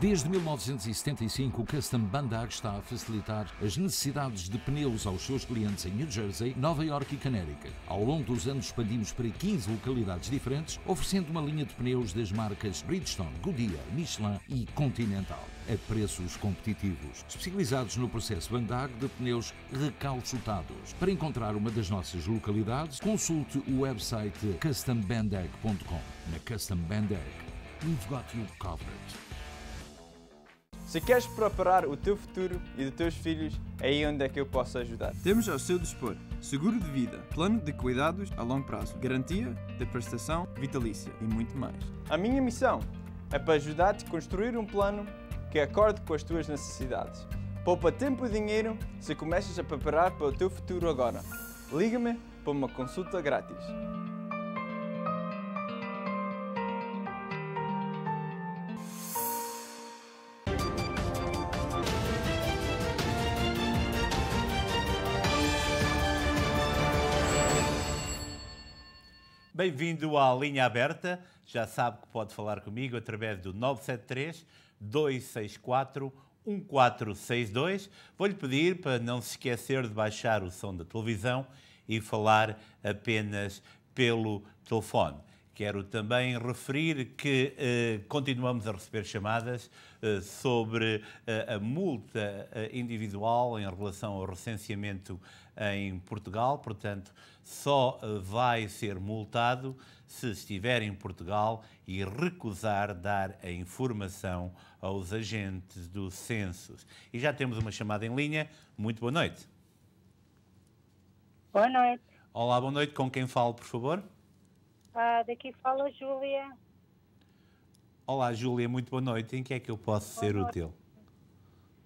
Desde 1975, o Custom Bandag está a facilitar as necessidades de pneus aos seus clientes em New Jersey, Nova York e Connecticut. Ao longo dos anos expandimos para 15 localidades diferentes, oferecendo uma linha de pneus das marcas Bridgestone, Goodyear, Michelin e Continental, a preços competitivos, especializados no processo Bandag de pneus recalchutados. Para encontrar uma das nossas localidades, consulte o website custombandag.com. Na Custom Bandag, we've got you covered. Se queres preparar o teu futuro e dos teus filhos, é aí onde é que eu posso ajudar. Temos ao seu dispor seguro de vida, plano de cuidados a longo prazo, garantia de prestação vitalícia e muito mais. A minha missão é para ajudar-te a construir um plano que acorde com as tuas necessidades. Poupa tempo e dinheiro se começas a preparar para o teu futuro agora. Liga-me para uma consulta grátis. Bem-vindo à linha aberta. Já sabe que pode falar comigo através do 973 264 1462. Vou-lhe pedir para não se esquecer de baixar o som da televisão e falar apenas pelo telefone. Quero também referir que eh, continuamos a receber chamadas eh, sobre eh, a multa individual em relação ao recenseamento em Portugal, portanto, só eh, vai ser multado se estiver em Portugal e recusar dar a informação aos agentes do census. E já temos uma chamada em linha. Muito boa noite. Boa noite. Olá, boa noite. Com quem falo, por favor? Ah, daqui fala Júlia. Olá, Júlia, muito boa noite. Em que é que eu posso ser noite. útil?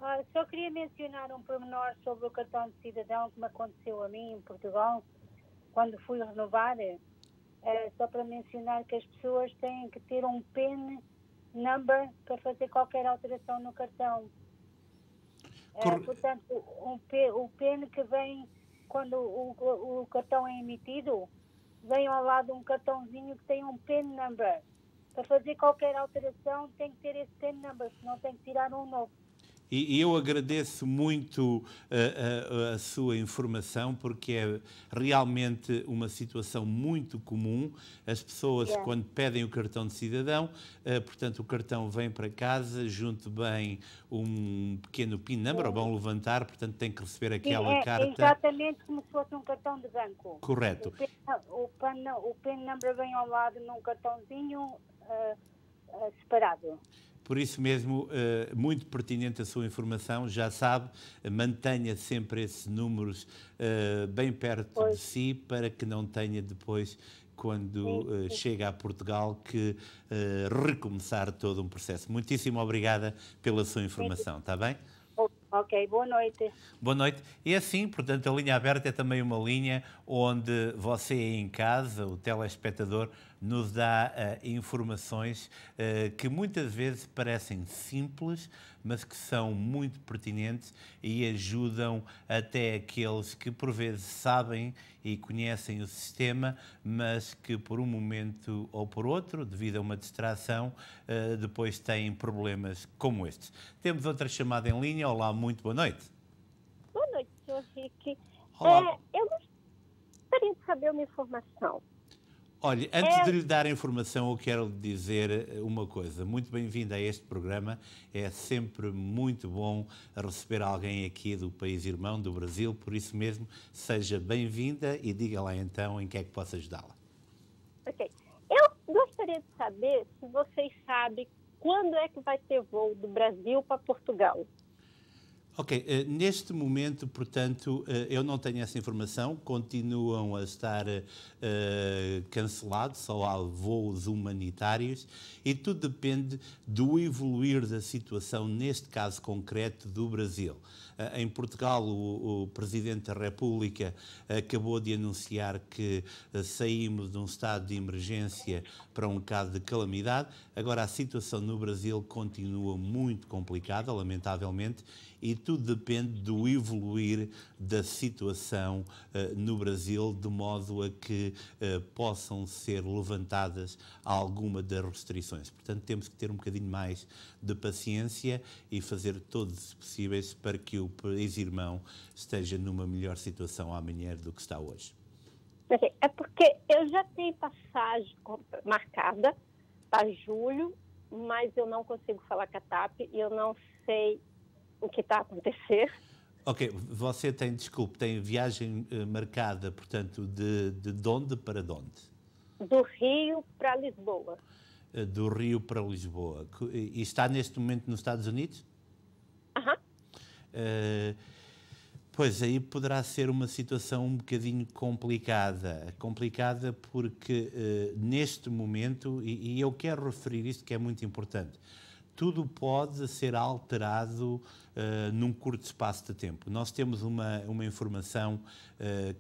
Ah, só queria mencionar um pormenor sobre o cartão de cidadão que me aconteceu a mim em Portugal, quando fui renovar. Eh, só para mencionar que as pessoas têm que ter um PIN number para fazer qualquer alteração no cartão. Eh, Cor- portanto, um P- o PIN que vem quando o, o- o cartão é emitido, vem ao lado um cartãozinho que tem um PIN number. Para fazer qualquer alteração tem que ter esse PIN number, senão tem que tirar um novo. E e eu agradeço muito a, a- a sua informação, porque é realmente uma situação muito comum. As pessoas, Yeah. quando pedem o cartão de cidadão, eh, portanto, o cartão vem para casa, junto bem um pequeno PIN number, ou vão levantar, portanto, tem que receber aquela Sim, é, carta. exatamente como se fosse um cartão de banco. Correto. O PIN, o PIN, o PIN number vem ao lado num cartãozinho ah, separado. Por isso mesmo, eh, muito pertinente a sua informação. Já sabe, mantenha sempre esses números eh, bem perto de si para que não tenha depois, quando eh, chega a Portugal, que recomeçar todo um processo. Muitíssimo obrigada pela sua informação, está bem? Ok, boa noite. Boa noite. E assim, portanto, a linha aberta é também uma linha onde você em casa, o telespectador, nos dá eh, informações eh, que muitas vezes parecem simples, mas que são muito pertinentes e ajudam até aqueles que por vezes sabem e conhecem o sistema, mas que por um momento ou por outro, devido a uma distração, eh, depois têm problemas como estes. Temos outra chamada em linha. Olá, muito boa noite. Boa noite, senhor Rick. Olá. É, eu gostaria de saber uma informação. Olha, antes É. de lhe dar a informação, eu quero lhe dizer eh, uma coisa. Muito bem-vindo a este programa. É sempre muito bom receber alguém aqui do país irmão, do Brasil. Por isso mesmo, seja bem-vinda e diga lá então em que é que posso ajudá-la. Ok. Eu gostaria de saber se vocês sabem quando é que vai ter voo do Brasil para Portugal. Ok, uh, neste momento, portanto, uh, eu não tenho essa informação, continuam a estar uh, cancelados, só há voos humanitários e tudo depende do evoluir da situação, neste caso concreto, do Brasil. Em Portugal, o, o, Presidente da República acabou de anunciar que saímos de um estado de emergência para um caso de calamidade. Agora, a situação no Brasil continua muito complicada, lamentavelmente, e tudo depende do evoluir da situação uh, no Brasil, de modo a que possam ser levantadas alguma das restrições. Portanto, temos que ter um bocadinho mais de paciência e fazer todos os possíveis para que o país irmão esteja numa melhor situação amanhã do que está hoje. É porque eu já tenho passagem marcada para julho, mas eu não consigo falar com a TAP e eu não sei o que está a acontecer. Ok, você tem, desculpe, tem viagem uh, marcada, portanto, de, de onde para onde? Do Rio para Lisboa. Do Rio para Lisboa. E está neste momento nos Estados Unidos? -huh. Pois aí poderá ser uma situação um bocadinho complicada. Complicada porque uh, neste momento, e, e, eu quero referir isto que é muito importante, tudo pode ser alterado uh, num curto espaço de tempo. Nós temos uma, uma informação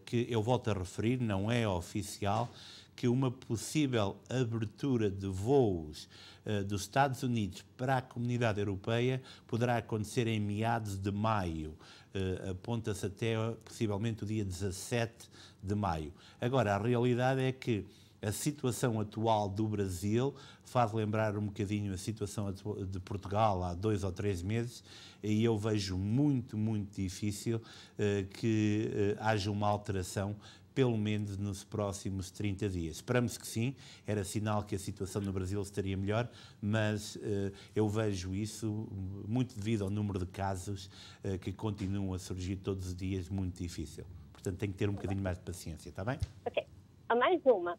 que eu volto a referir, não é oficial, que uma possível abertura de voos uh, dos Estados Unidos para a comunidade europeia poderá acontecer em meados de maio. Uh, Aponta-se até possivelmente o dia 17 de maio. Agora, a realidade é que a situação atual do Brasil faz lembrar um bocadinho a situação de Portugal há dois ou três meses e eu vejo muito, muito difícil uh, que uh, haja uma alteração pelo menos nos próximos 30 dias. Esperamos que sim, era sinal que a situação no Brasil estaria melhor, mas uh, eu vejo isso muito devido ao número de casos uh, que continuam a surgir todos os dias, muito difícil. Portanto, tem que ter um bocadinho mais de paciência, está bem? Ok. A mais uma.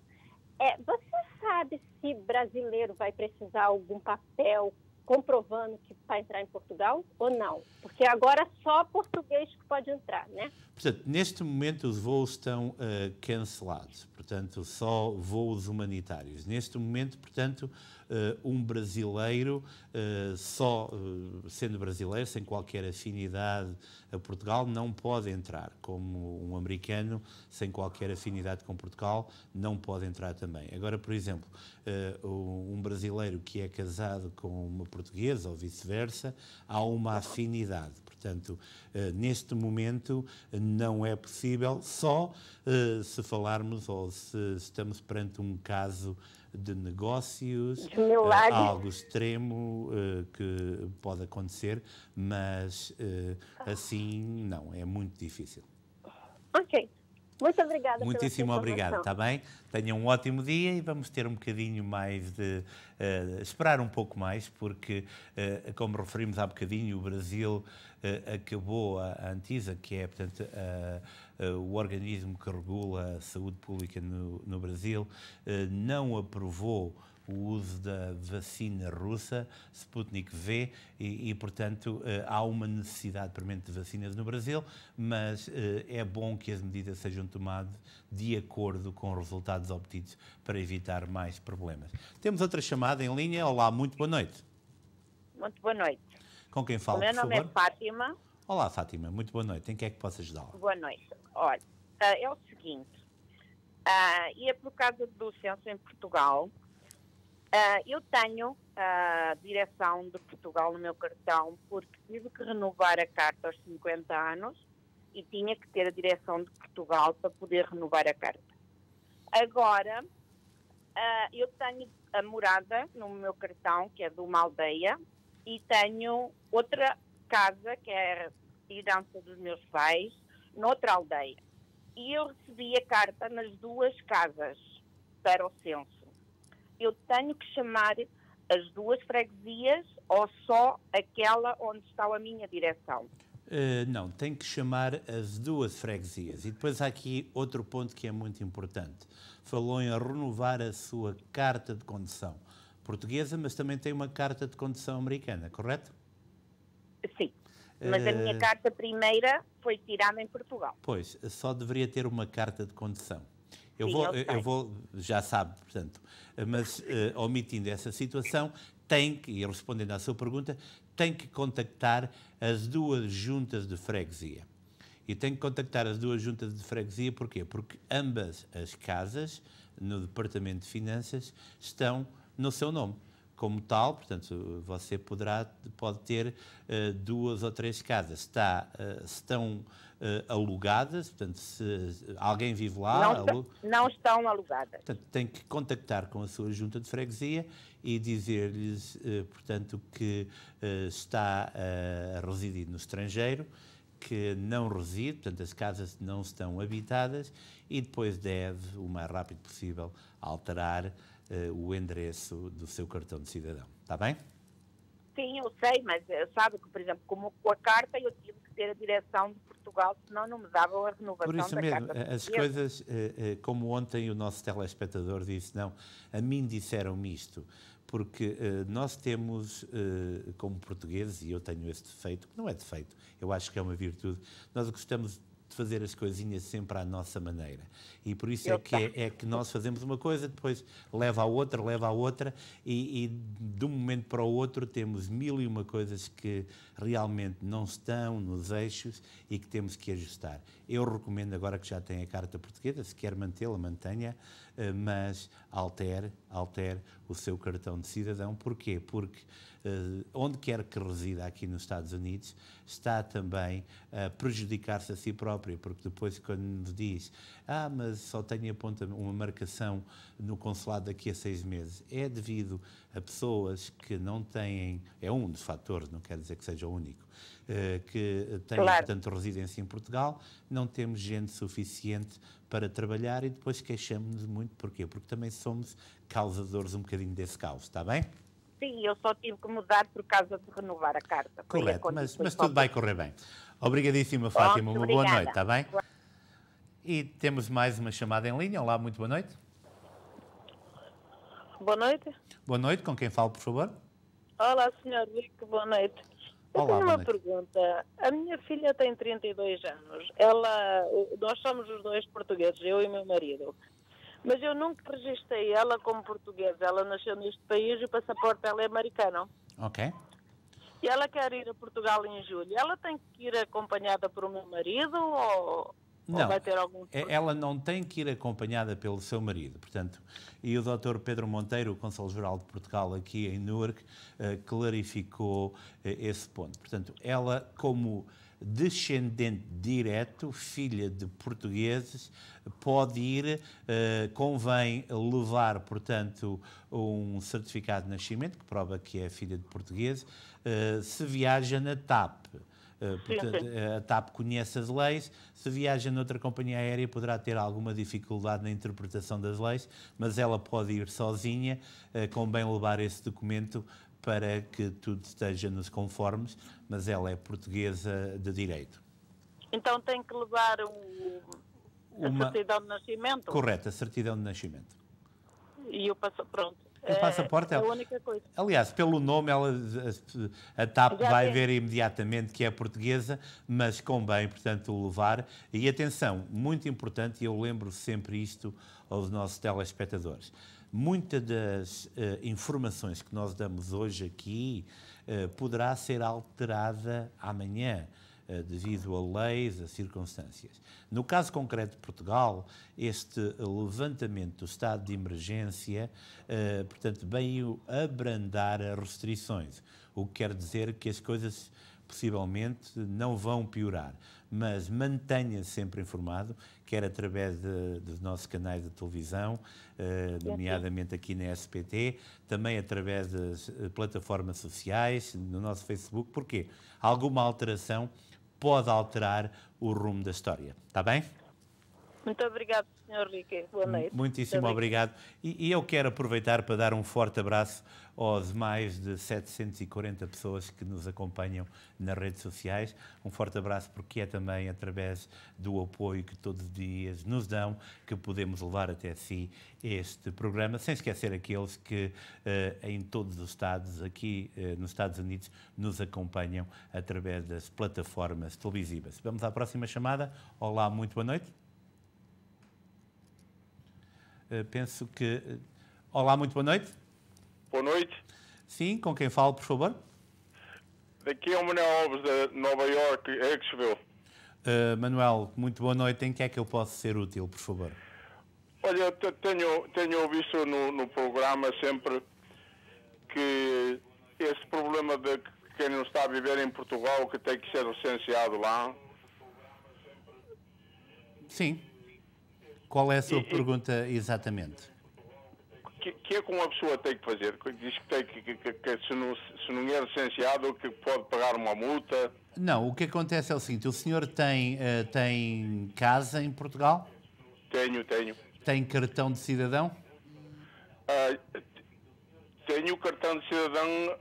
É, você sabe se brasileiro vai precisar algum papel comprovando que vai entrar em Portugal ou não? Porque agora só português que pode entrar, né? Portanto, neste momento os voos estão uh, cancelados, portanto, só voos humanitários. Neste momento, portanto, um brasileiro, uh, só sendo brasileiro, sem qualquer afinidade a Portugal, não pode entrar, como um americano, sem qualquer afinidade com Portugal, não pode entrar também. Agora, por exemplo, um brasileiro que é casado com uma portuguesa ou vice-versa, há uma afinidade. Portanto, neste momento não é possível, só se falarmos ou se estamos perante um caso de negócios, uh, algo extremo uh, que pode acontecer, mas uh, assim não, é muito difícil. Ok. Muito obrigada. Muitíssimo obrigado, está bem? Tenha um ótimo dia e vamos ter um bocadinho mais de. Uh, esperar um pouco mais, porque, uh, como referimos há bocadinho, o Brasil uh, acabou a, a, Antisa, que é, portanto, o organismo que regula a saúde pública no, no Brasil, não aprovou o uso da vacina russa, Sputnik V, e, e portanto, eh, há uma necessidade permanente de vacinas no Brasil, mas eh, é bom que as medidas sejam tomadas de acordo com os resultados obtidos para evitar mais problemas. Temos outra chamada em linha. Olá, muito boa noite. Muito boa noite. Com quem falo, O meu nome é Fátima. Olá, Fátima, muito boa noite. Em que é que posso ajudá-la? Boa noite. Olha, eh, é o seguinte, uh, e é por causa do censo em Portugal, Uh, eu tenho a direção de Portugal no meu cartão porque tive que renovar a carta aos 50 anos e tinha que ter a direção de Portugal para poder renovar a carta. Agora, uh, eu tenho a morada no meu cartão, que é de uma aldeia, e tenho outra casa, que é a herança dos meus pais, noutra aldeia. E eu recebi a carta nas duas casas para o censo eu tenho que chamar as duas freguesias ou só aquela onde está a minha direção? Uh, não, tem que chamar as duas freguesias. E depois há aqui outro ponto que é muito importante. Falou em renovar a sua carta de condução portuguesa, mas também tem uma carta de condução americana, correto? Sim. Mas a minha Eh, carta primeira foi tirada em Portugal. Pois, só deveria ter uma carta de condução. Eu Sim, vou, eu eu, sei. vou, já sabe, portanto, mas eh, omitindo essa situação, tem que, e respondendo à sua pergunta, tem que contactar as duas juntas de freguesia. E tem que contactar as duas juntas de freguesia, porquê? Porque ambas as casas, no Departamento de Finanças, estão no seu nome. Como tal, portanto, você poderá, pode ter eh, duas ou três casas. Está, eh, estão eh, alugadas, portanto, se alguém vive lá, não, alu- estão, não estão alugadas. Portanto, tem que contactar com a sua junta de freguesia e dizer-lhes, eh, portanto, que eh, está a residir no estrangeiro, que não reside, portanto, as casas não estão habitadas e depois deve, o mais rápido possível, alterar eh, o endereço do seu cartão de cidadão. Está bem? Sim, eu sei, mas eh, sabe que, por exemplo, como com a carta eu tive que ter a direção de Portugal, senão não me dava a renovação Por isso da mesmo, carta. as coisas, eh, eh, como ontem o nosso telespectador disse, não, a mim disseram-me isto, porque eh, nós temos, eh, como portugueses, e eu tenho esse defeito, que não é defeito, eu acho que é uma virtude, nós gostamos de fazer as coisinhas sempre à nossa maneira. E por isso é que, é, é que nós fazemos uma coisa, depois leva a outra, leva a outra, e, e de um momento para o outro temos mil e uma coisas que realmente não estão nos eixos e que temos que ajustar. Eu recomendo agora que já tem a carta portuguesa, se quer mantê-la, mantenha, eh, mas altere, altere o seu cartão de cidadão. Porquê? Porque eh, onde quer que resida aqui nos Estados Unidos, está também a prejudicar-se a si próprio, porque depois quando nos diz, ah, mas só tenho uma marcação no consulado daqui a seis meses, é devido a pessoas que não têm, é um dos fatores, não quer dizer que seja o único, eh, que têm, Claro. portanto, residência em Portugal, não temos gente suficiente para trabalhar e depois queixamos-nos muito, porquê? Porque também somos causadores um bocadinho desse caos, está bem? Sim, eu só tive que mudar por causa de renovar a carta. Correto, mas, mas tudo vai correr bem. Obrigadíssima, Fátima. Uma boa obrigada. noite, está bem? E temos mais uma chamada em linha. Olá, muito boa noite. Boa noite. Boa noite, com quem falo, por favor? Olá, Sr. Rico, boa noite. Eu Olá, tenho uma noite. pergunta. A minha filha tem 32 anos. Ela, nós somos os dois portugueses, eu e meu marido. Mas eu nunca registrei ela como portuguesa. Ela nasceu neste país e o passaporte dela é americano. Ok. E ela quer ir a Portugal em julho. Ela tem que ir acompanhada por o meu marido ou Não, é- ela não tem que ir acompanhada pelo seu marido, portanto, e o Dr. Pedro Monteiro, o Consul-Geral de Portugal aqui em Newark, eh, clarificou eh, esse ponto. Portanto, ela como descendente direto, filha de portugueses, pode ir, eh, convém levar, portanto, um certificado de nascimento, que prova que é filha de português, se viaja na TAP. Sim, portanto, sim. a TAP conhece as leis, se viaja noutra companhia aérea poderá ter alguma dificuldade na interpretação das leis, mas ela pode ir sozinha, uh, convém levar esse documento para que tudo esteja nos conformes, mas ela é portuguesa de direito. Então tem que levar o, a Uma- certidão de nascimento Correto, a certidão de nascimento. e o passaporte. Pronto. O passaporte é é- a única coisa. Aliás, pelo nome, ela, a, TAP Já vai tem. ver imediatamente que é portuguesa, mas convém, portanto, o levar. E atenção, muito importante, e eu lembro sempre isto aos nossos telespectadores. Muitas das eh, informações que nós damos hoje aqui eh, poderá ser alterada amanhã devido a leis, a circunstâncias. No caso concreto de Portugal, este levantamento do estado de emergência, eh, portanto, veio abrandar as restrições, o que quer dizer que as coisas possivelmente não vão piorar, mas mantenha sempre informado, quer através dos nossos canais de televisão, eh, nomeadamente aqui na SPT, também através das eh, plataformas sociais, no nosso Facebook, porque alguma alteração pode alterar o rumo da história. Está bem? Muito obrigado, Sr. Rique. Boa noite. Muitíssimo Muito obrigado. E, e eu quero aproveitar para dar um forte abraço aos mais de 740 pessoas que nos acompanham nas redes sociais. Um forte abraço porque é também através do apoio que todos os dias nos dão que podemos levar até si este programa, sem esquecer aqueles que eh, em todos os estados, aqui eh, nos Estados Unidos, nos acompanham através das plataformas televisivas. Vamos à próxima chamada. Olá, muito boa noite. Eh, penso que. eh, Olá, muito boa noite. Boa noite. Sim, com quem falo, por favor? Daqui é o Manuel Alves de Nova York, Exville. Uh, Manuel, muito boa noite. Em que é que eu posso ser útil, por favor? Olha, tenho, tenho visto no, no programa sempre que esse problema de quem não está a viver em Portugal, que tem que ser licenciado lá. Sim. Qual é a sua pergunta exatamente? O que, que é que uma pessoa tem que fazer? Diz que, tem que, que- que- se, não, se não é licenciado, que pode pagar uma multa. Não, o que acontece é o seguinte: o senhor tem, uh, tem casa em Portugal? Tenho, tenho. Tem cartão de cidadão? Ah, tenho o cartão de cidadão,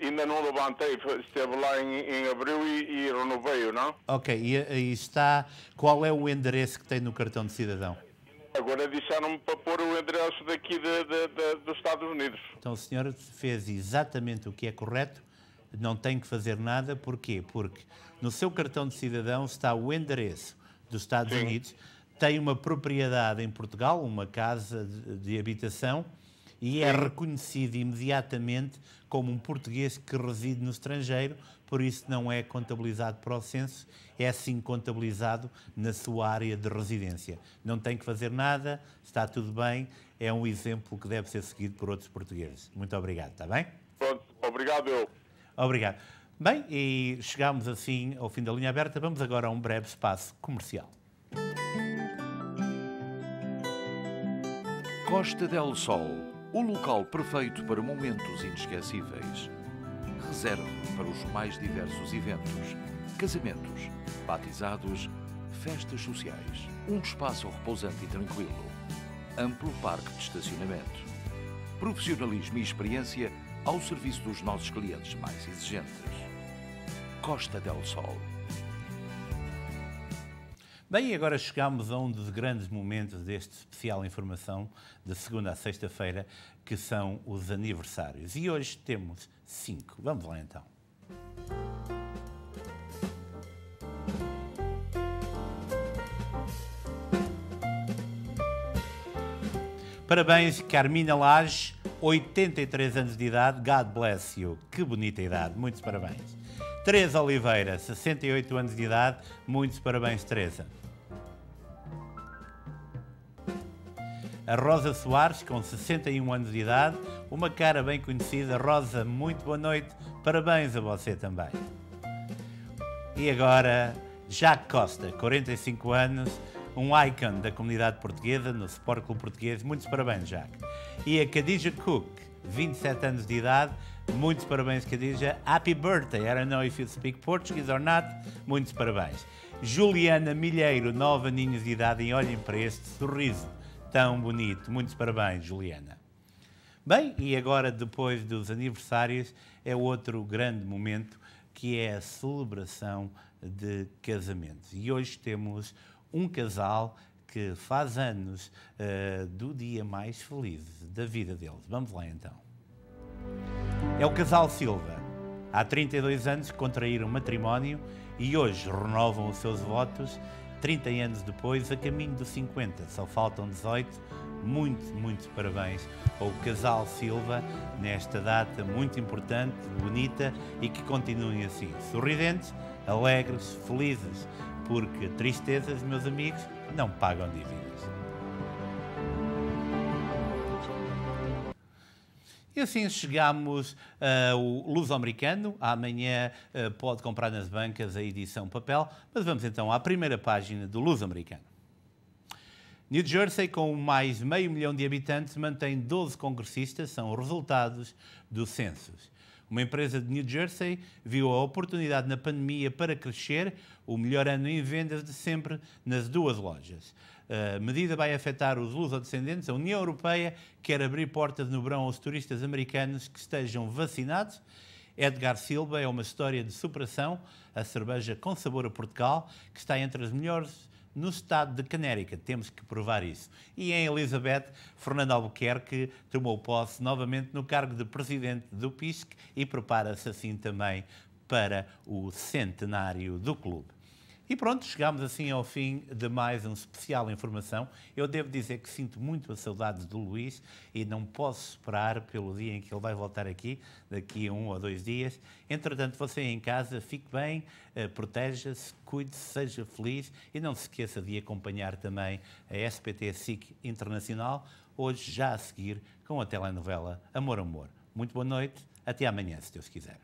ainda não levantei, esteve lá em, em abril e, e renovei-o, não? Ok, e aí está. Qual é o endereço que tem no cartão de cidadão? Agora disseram-me para pôr o endereço daqui de, de- de- dos Estados Unidos. Então o senhor fez exatamente o que é correto, não tem que fazer nada, porquê? Porque no seu cartão de cidadão está o endereço dos Estados Unidos, tem uma propriedade em Portugal, uma casa de habitação, e é reconhecido imediatamente como um português que reside no estrangeiro, por isso não é contabilizado para o censo, é sim contabilizado na sua área de residência. Não tem que fazer nada, está tudo bem, é um exemplo que deve ser seguido por outros portugueses. Muito obrigado, está bem? Pronto, obrigado eu. Obrigado. Bem, e chegamos assim ao fim da linha aberta, vamos agora a um breve espaço comercial. Costa del Sol, o local perfeito para momentos inesquecíveis. Reserve para os mais diversos eventos, casamentos, batizados, festas sociais. Um espaço repousante e tranquilo. Amplo parque de estacionamento. Profissionalismo e experiência ao serviço dos nossos clientes mais exigentes. Costa del Sol. Bem, agora chegamos a um dos grandes momentos deste especial informação, de segunda a sexta-feira, que são os aniversários. E hoje temos cinco. Vamos lá então. Parabéns, Carmina Lage, 83 anos de idade, God bless you. Que bonita idade, muitos parabéns. Teresa Oliveira, 68 anos de idade, muitos parabéns, Teresa. A Rosa Soares, com 61 anos de idade, uma cara bem conhecida. Rosa, muito boa noite, parabéns a você também. E agora, Jacques Costa, 45 anos, um icon da comunidade portuguesa no Sport Clube Português. Muitos parabéns, Jacques. E a Khadija Cook, 27 anos de idade. Muitos parabéns, Khadija. Happy birthday. I don't know if you speak Portuguese or not. Muitos parabéns. Juliana Milheiro, 9 aninhos de idade. E olhem para este sorriso tão bonito. Muitos parabéns, Juliana. Bem, e agora, depois dos aniversários, é outro grande momento que é a celebração de casamentos. E hoje temos um casal que faz anos eh, do dia mais feliz da vida deles. Vamos lá então. É o casal Silva. Há 32 anos contraíram matrimónio e hoje renovam os seus votos, 30 anos depois, a caminho dos 50. Só faltam 18. Muito, muito parabéns ao casal Silva nesta data muito importante, bonita e que continuem assim, sorridentes, alegres, felizes, porque tristezas, meus amigos, não pagam dívidas. E assim chegamos ao Luso-Americano. Amanhã uh, pode comprar nas bancas a edição papel, mas vamos então à primeira página do Luso-Americano. New Jersey, com mais meio milhão de habitantes, mantém 12 congressistas, são resultados dos censos. Uma empresa de New Jersey viu a oportunidade na pandemia para crescer, o melhor ano em vendas de sempre nas duas lojas. A medida vai afetar os luso-descendentes. A União Europeia quer abrir portas no verão aos turistas americanos que estejam vacinados. Edgar Silva é uma história de superação, a cerveja com sabor a Portugal, que está entre as melhores no estado de Connecticut. Temos que provar isso. E em Elizabeth, Fernando Albuquerque tomou posse novamente no cargo de presidente do PISC e prepara-se assim também para o centenário do clube. E pronto, chegamos assim ao fim de mais um especial informação. Eu devo dizer que sinto muito a saudade do Luís e não posso esperar pelo dia em que ele vai voltar aqui, daqui a um ou dois dias. Entretanto, você em casa, fique bem, uh, proteja-se, cuide-se, seja feliz e não se esqueça de acompanhar também a SPT SIC Internacional, hoje já a seguir com a telenovela Amor Amor. Muito boa noite, até amanhã, se Deus quiser.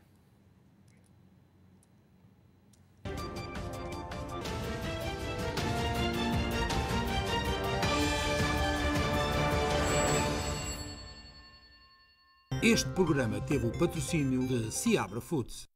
Este programa teve o patrocínio de Ciabra Foods.